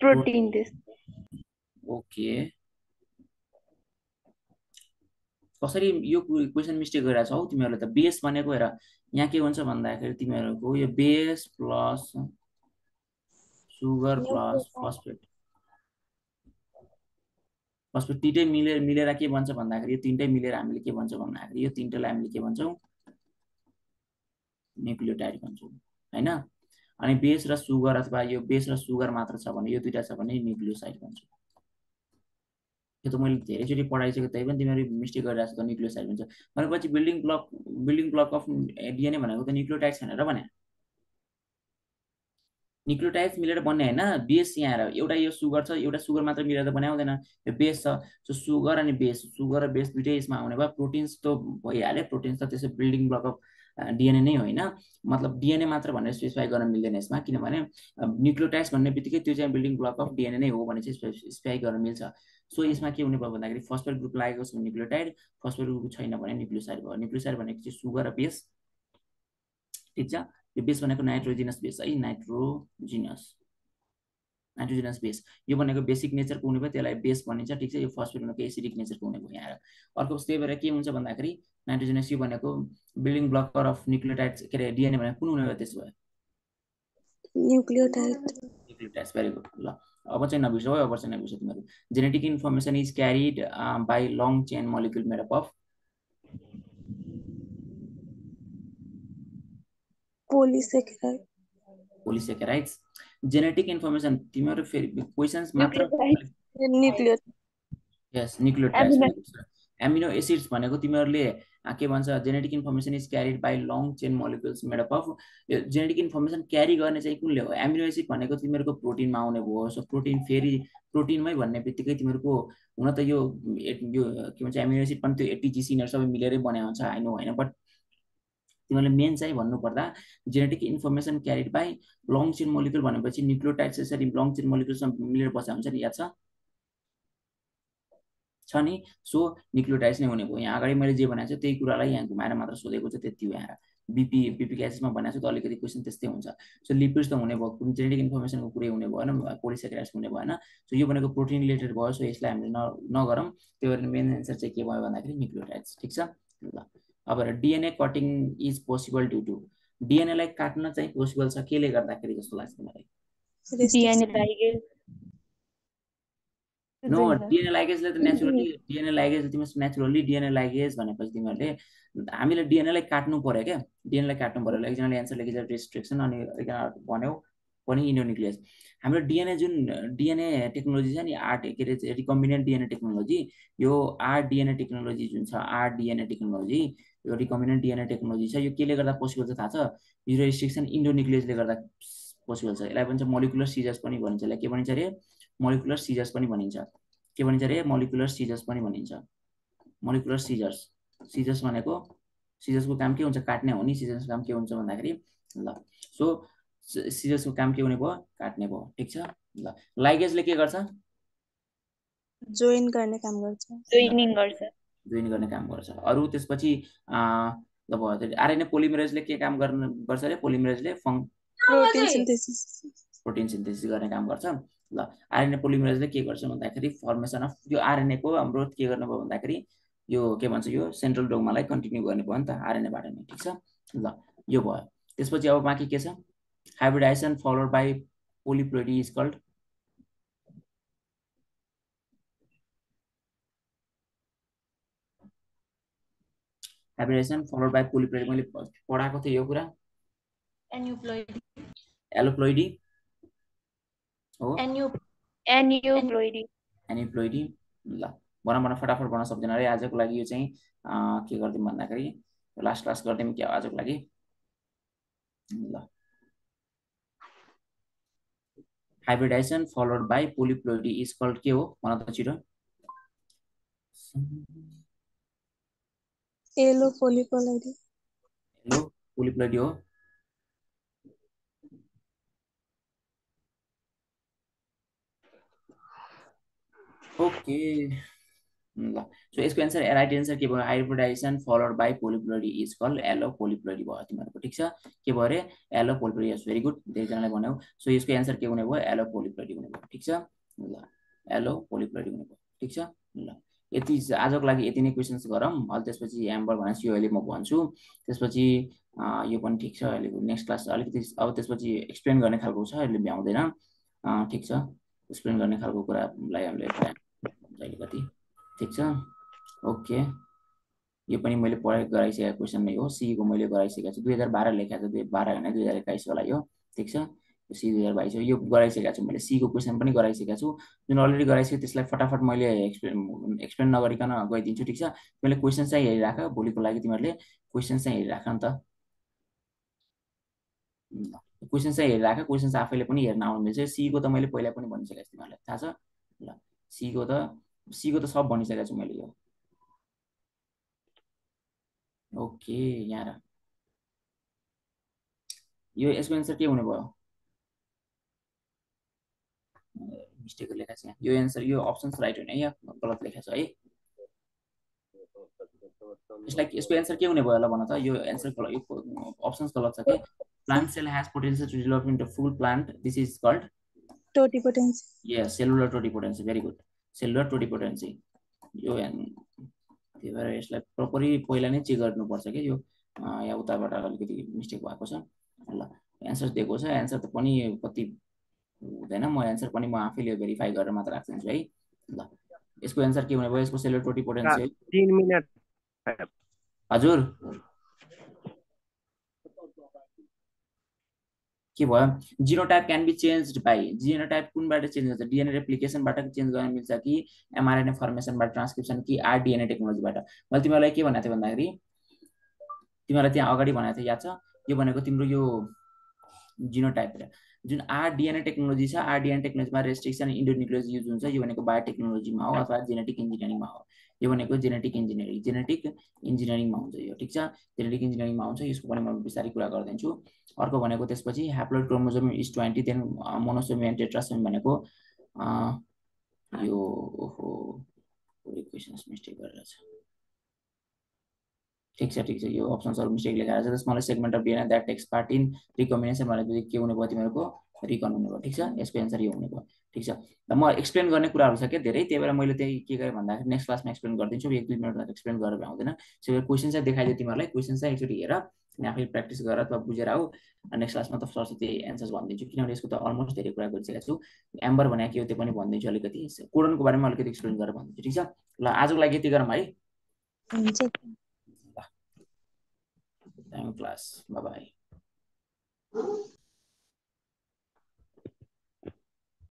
प्रोटिन ओके कसरी यो क्वेसन मिस्टेक गरिरहेको छौ तिमीहरूले त? बेस भनेको हेर यहाँ के हुन्छ भन्दाखेरि तिमीहरूको यो base plus sugar plus phosphate phosphate तिनटै मिलेर मिलेर के भन्छ भन्दाखेरि यो तिनटै मिलेर हामीले के भन्छौँ भन्दाखेरि यो तिनटैलाई हामीले के भन्छौँ? न्युक्लियोटाइड भन्छौँ होइन? अनि बेस र सुगर अथवा यो बेस र सुगर मात्र छ भने यो दुइटा छ भने न्युक्लियोसाइड भन्छौँ। यो त मैले धेरैचोटि पढाइसकेको त्यही पनि तिमीहरू मिस्टेक गरिरहेको छ त न्युक्लियोसाइड भन्छ। भनेपछि building block building block of DNA भनेको त न्युक्लियोटाइड छैन र भने? न्युक्लियोटाइड्स मिलेर बन्ने होइन बेस यहाँ आएर एउटा यो सुगर छ एउटा सुगर मात्र मिलेर त बनाउँदैन यो बेस छ सो सुगर अनि बेस सुगर र बेस दुइटै यसमा आउने भयो प्रोटिन्स त भइहाल्यो प्रोटिन्स त त्यसै बिल्डिङ ब्लक अफ डिएनए नै होइन मतलब डिएनए मात्र भनेर स्पेसिफाई गर्न मिल्दैन यसमा किनभने न्युक्लियोटाइड्स भन्ने बित्तिकै त्यो चाहिँ बिल्डिङ ब्लक अफ डिएनए नै हो भने चाहिँ स्पेसिफाई गर्न मिल्छ सो यसमा के हुने भयो भन्दाखेरि फर्स्टवेयर ग्रुप लागेको छ न्युक्लियोटाइड फर्स्टवेयर ग्रुप छैन भने न्युक्लियोसाइड भयो न्युक्लियोसाइड भनेको चाहिँ सुगर र बेस ठिक छ? यो बेस भनेको नाइट्रोजिनस बेस है नाइट्रोजिनस। Nitrogenous base. यो भनेको बेसिक नेचरको हुने भयो त्यसलाई बेस भनिन्छ ठिक छ? यो फर्स्ट भनेको एसिडिक नेचरको हुने भयो यहाँ अर्को त्यही भएर के हुन्छ भन्दाखेरि नाइट्रोजिनस यो भनेको बिल्डिङ ब्लकर अफ न्युक्लियोटाइड के अरे डिएनए भनेको कुन हुने भयो त्यसो भए? न्युक्लियोटाइड। न्युक्लियोटाइड्स भेरी गुड ल अब चाहिँ नबिर्सौ है अब चाहिँ नबिर्सौ तिमीहरू। Genetic information is carried by long chain molecule made up of polysaccharide polysaccharides genetic information तिमीहरू फेरि क्वेसन्स मात्र न्युक्लियोटाइड यस न्युक्लियोटाइड्स एमिनो एसिड्स भनेको तिमीहरूले के भन्छ genetic information is carried by long chain molecules made up of यो genetic information carry गर्ने चाहिँ कुनले हो एमिनो एसिड भनेको तिमीहरूको प्रोटिनमा आउने भयो सो प्रोटिन फेरि प्रोटिनमै भन्ने बित्तिकै तिमीहरूको हुन त यो यो के भन्छ एमिनो एसिड पनि त्यो एटिजिसिनहरू सबै मिलेरै बनाएको हुन्छ होइन होइन बट तिमीहरूले मेन चाहिँ भन्नुपर्दा genetic information carried by long chain molecule भनेपछि न्युक्लियोटाइड्स यसरी लङ चेन मोलिकुलसँग मिलेर बसेको हुन्छ नि याद छ? छ नि? सो न्युक्लियोटाइड्स नै हुने भयो। यहाँ अगाडि मैले जे भनेको छु त्यही कुरालाई यहाँ घुमाएर मात्र सोधेको छ त्यति हो यहाँ। बिपी बिपी क्यासेसमा भनेको छु त अलिकति क्वेसन त्यस्तै हुन्छ। सो लिपिड्स त हुने भयो जेनेटिक इन्फर्मेसनको कुरै हुने भएन पोलिसेक्राइड्स हुने भएन सो यो भनेको प्रोटिन रिलेटेड भयो सो यसलाई हामीले न नगरौँ। त्यो भएर मेन एन्सर चाहिँ के भयो भन्दाखेरि न्युक्लियोटाइड्स ठिक छ? ल। अब DNA cutting is possible due to डिएनएलाई काट्न चाहिँ पोसिबल छ केले गर्दाखेरि जस्तो लाग्छ मलाई डिएनए लाइगेज नो डिएनए लाइगेजले त नेचुरली डिएनए लाइगेज तिमी नेचुरली डिएनए लाइगेज भनेपछि तिमीहरूले हामीले डिएनएलाई काट्नु पऱ्यो क्या डिएनएलाई काट्नु पऱ्यो एकजनाले एन्सर लेखेर रेस्ट्रिक्सन अनि एकजना भन्यो पनि इन्डोन्युक्लियस हाम्रो डिएनए जुन डिएनए टेक्नोलोजी छ नि आर्ट के अरे रिकम्बिनेन्ट डिएनए टेक्नोलोजी यो आर डिएनए टेक्नोलोजी जुन छ आर डिएनए टेक्नोलोजी यो रिकम्बिनेन्ट डिएनए टेक्नोलोजी छ यो केले गर्दा पोसिबल चाहिँ थाहा छ? यो रेस्ट्रिक्सन इन्डोन्युक्लियसले गर्दा पोसिबल छ। यसलाई भन्छ मोलिकुलर सिजर्स पनि भनिन्छ। यसलाई के भनिन्छ अरे? मोलिकुलर सिजर्स पनि भनिन्छ। के भनिन्छ अरे? मोलिकुलर सिजर्स पनि भनिन्छ। मोलिकुलर सिजर्स सिजर्स भनेको सिजर्सको काम के हुन्छ? काट्ने हो नि। सिजर्सको काम के हुन्छ भन्दाखेरि ल। सो सिजर्सको काम के हुने भयो? काट्ने भयो। ठिक छ? ल। लाइगेजले के गर्छ? जोइन गर्ने काम गर्छ। जोइनिङ गर्छ। जोइन गर्ने काम गर्छ। अरू त्यसपछि ल भयो आरएनए पोलिमरेजले के काम गर्न गर्छ अरे? पोलिमरेजले फङ प्रोटिन सिन्थेसिस। गर्ने काम गर्छ। ल आरएनए पोलिमरेजले के गर्छ भन्दाखेरि फर्मेसन अफ यो आरएनएको हाम्रो के गर्नुभयो भन्दाखेरि यो के भन्छ यो? सेन्ट्रल डोगमालाई कन्टिन्यू गर्ने भयो नि त आरएनएबाट नै ठिक छ? ल यो भयो। त्यसपछि अब बाँकी के छ? Hybridization followed by polyploidy is called hybridization followed by polyploidy मैले पढाएको थिएँ यो कुरा एन्युप्लोइडी एलोप्लोइडी हो एन्युप्लोइडी ल भन भन फटाफट भन्न सक्दैन अरे आजको लागि यो चाहिँ के गरिदिउँ भन्दाखेरि लास्ट क्लास गरिदिउँ क्या आजको लागि? ल। Hybridisation followed by polyploidy is called के हो? भन त छिटो। एलो पोलिपोलाइडी हेलो पोलिप्लोइडी हो ओके सो यसको एन्सर राइट एन्सर के भयो hybridization followed by polyploidy is called allo polyploidy भयो, तिमीहरूको, ठिक छ? के भयो अरे? Allo polyploidy yes very good धेरैजनाले भन्यो। सो यसको एन्सर के हुने भयो? एलो पोलिप्लोइडी हुने भयो, ठिक छ? ल एलो पोलिप्लोइडी हुने भयो, ठिक छ? ल। यति आजको लागि यति नै क्वेसन्स गरौँ। अहिले त्यसपछि एम्बर भनेपछि यो अहिले म भन्छु। त्यसपछि यो पनि ठिक छ। अहिलेको नेक्स्ट क्लास अलिकति अब त्यसपछि एक्सप्लेन गर्ने खालको छ। अहिले भ्याउँदैन। ठिक छ। एक्सप्लेन गर्ने खालको कुरालाई हामीले अहिले कति। ठिक छ? ओके। यो पनि मैले पढाइ गराइसकेको क्वेसन नै हो। सीको मैले गराइसकेको छु। दुई हजार बाह्र लेखाएको छ। दुई बाह्र होइन दुई हजार एक्काइस होला यो। ठिक छ? सी दुई हजार यो गराइसकेको छु मैले सीको क्वेसन पनि गराइसकेको छु। जुन अलरेडी गराइसकेँ त्यसलाई फटाफट मैले एक्सप्लेन एक्सप्लेन नगरिकन गइदिन्छु ठिक छ? मैले क्वेसन चाहिँ हेरिराख भोलिको लागि तिमीहरूले क्वेसन चाहिँ हेरिराख नि त। क्वेसन चाहिँ हेरिराख क्वेसन आफैले पनि हेर्न आउनुहुँदैछ सीको त मैले पहिला पनि भनिसकेको छु तिमीहरूलाई थाहा छ? ल सीको त सीको त सब भनिसकेको छु मैले यो। ओके यहाँ र। यो यसको एन्सर के हुने भयो? मिस्टेक लेखा छ यहाँ यो एन्सर यो अप्सन्स राइट होइन यहाँ गलत लेखा छ है? यसलाई यसको एन्सर के हुने भयो ल भन त? यो एन्सर अप्सन्स गलत छ कि? Plant cell has potential to develop into full plant this is called totipotency yes cellular totipotency very good. Cellular totipotency यो त्यही भएर यसलाई प्रपरली पहिला नै चेक गर्नुपर्छ कि यो यहाँ उताबाट अलिकति मिस्टेक भएको छ। ल एन्सर दिएको छ। एन्सर त पनि कति हुँदैन। म एन्सर पनि म आफैले भेरिफाई गरेर मात्र राखिदिन्छु है। ल। यसको एन्सर के हुने भयो? यसको तीन मिनट। हजुर। के भयो? Genotype can be change by genotype कुनबाट change हुन्छ? डिएनए रेप्लिकेसनबाट चेन्ज गर्न मिल्छ कि एमआरएनए फर्मेसनबाट ट्रान्सक्रिप्सन कि आरडिएनए टेक्नोलोजीबाट मैले तिमीहरूलाई के भनेको थिएँ भन्दाखेरि तिमीलाई त्यहाँ अगाडि भनेको थिएँ याद छ? यो भनेको तिम्रो यो जिनोटाइप जुन आरडिएनए टेक्नोलोजी छ आरडिएनए टेक्नोलोजीमा रेस्ट्रिक्सन इन्डोन्युक्लियोज युज हुन्छ यो भनेको बायोटेक्नोलोजीमा हो अथवा जेनेटिक इन्जिनियरिङमा हो। यो भनेको जेनेटिक इन्जिनियरिङ जेनेटिक इन्जिनियरिङमा हुन्छ यो ठिक छ? जेनेटिक इन्जिनियरिङमा हुन्छ यसको पनि म बिस्तारै कुरा गरिदिन्छु अर्को भनेको त्यसपछि haploid chromosome is twenty then monosomy and tetrasomy भनेको यो ओहो क्वेसन्स मिस्टेक गरेर छ। ठिक छ ठिक छ। यो अप्सन्सहरू मिस्टेक लेखाएर छ small segment of DNA that takes part in recombination भनेको के हुने भयो तिमीहरूको? रिकन हुने भयो ठिक छ? यसको एन्सर यो हुने भयो ठिक छ। र म एक्सप्लेन गर्ने कुराहरू छ क्या धेरै त्यही भएर मैले त्यही के गरेँ भन्दाखेरि नेक्स्ट क्लासमा एक्सप्लेन गरिदिन्छु। एक दुई मिनट एक्सप्लेन गरेर भ्याउँदैन सो क्वेसन चाहिँ देखाइदियो तिमीहरूलाई। क्वेसन चाहिँ एकचोटि हेर अनि आफै प्र्याक्टिस गरेर अथवा बुझेर आऊ। नेक्स्ट क्लासमा त सरस्वती एन्सर्स भनिदिन्छु। किनभने यसको त अलमोस्ट धेरै कुरा गरिसकेको छु। एम्बर भने के हो त्यो पनि भनिदिन्छु अलिकति। कोडनको बारेमा अलिकति एक्सप्लेन गरेर भनिदिन्छु ठिक छ? ल आजको लागि यति गरौँ है। हुन्छ टाइम क्लास बाई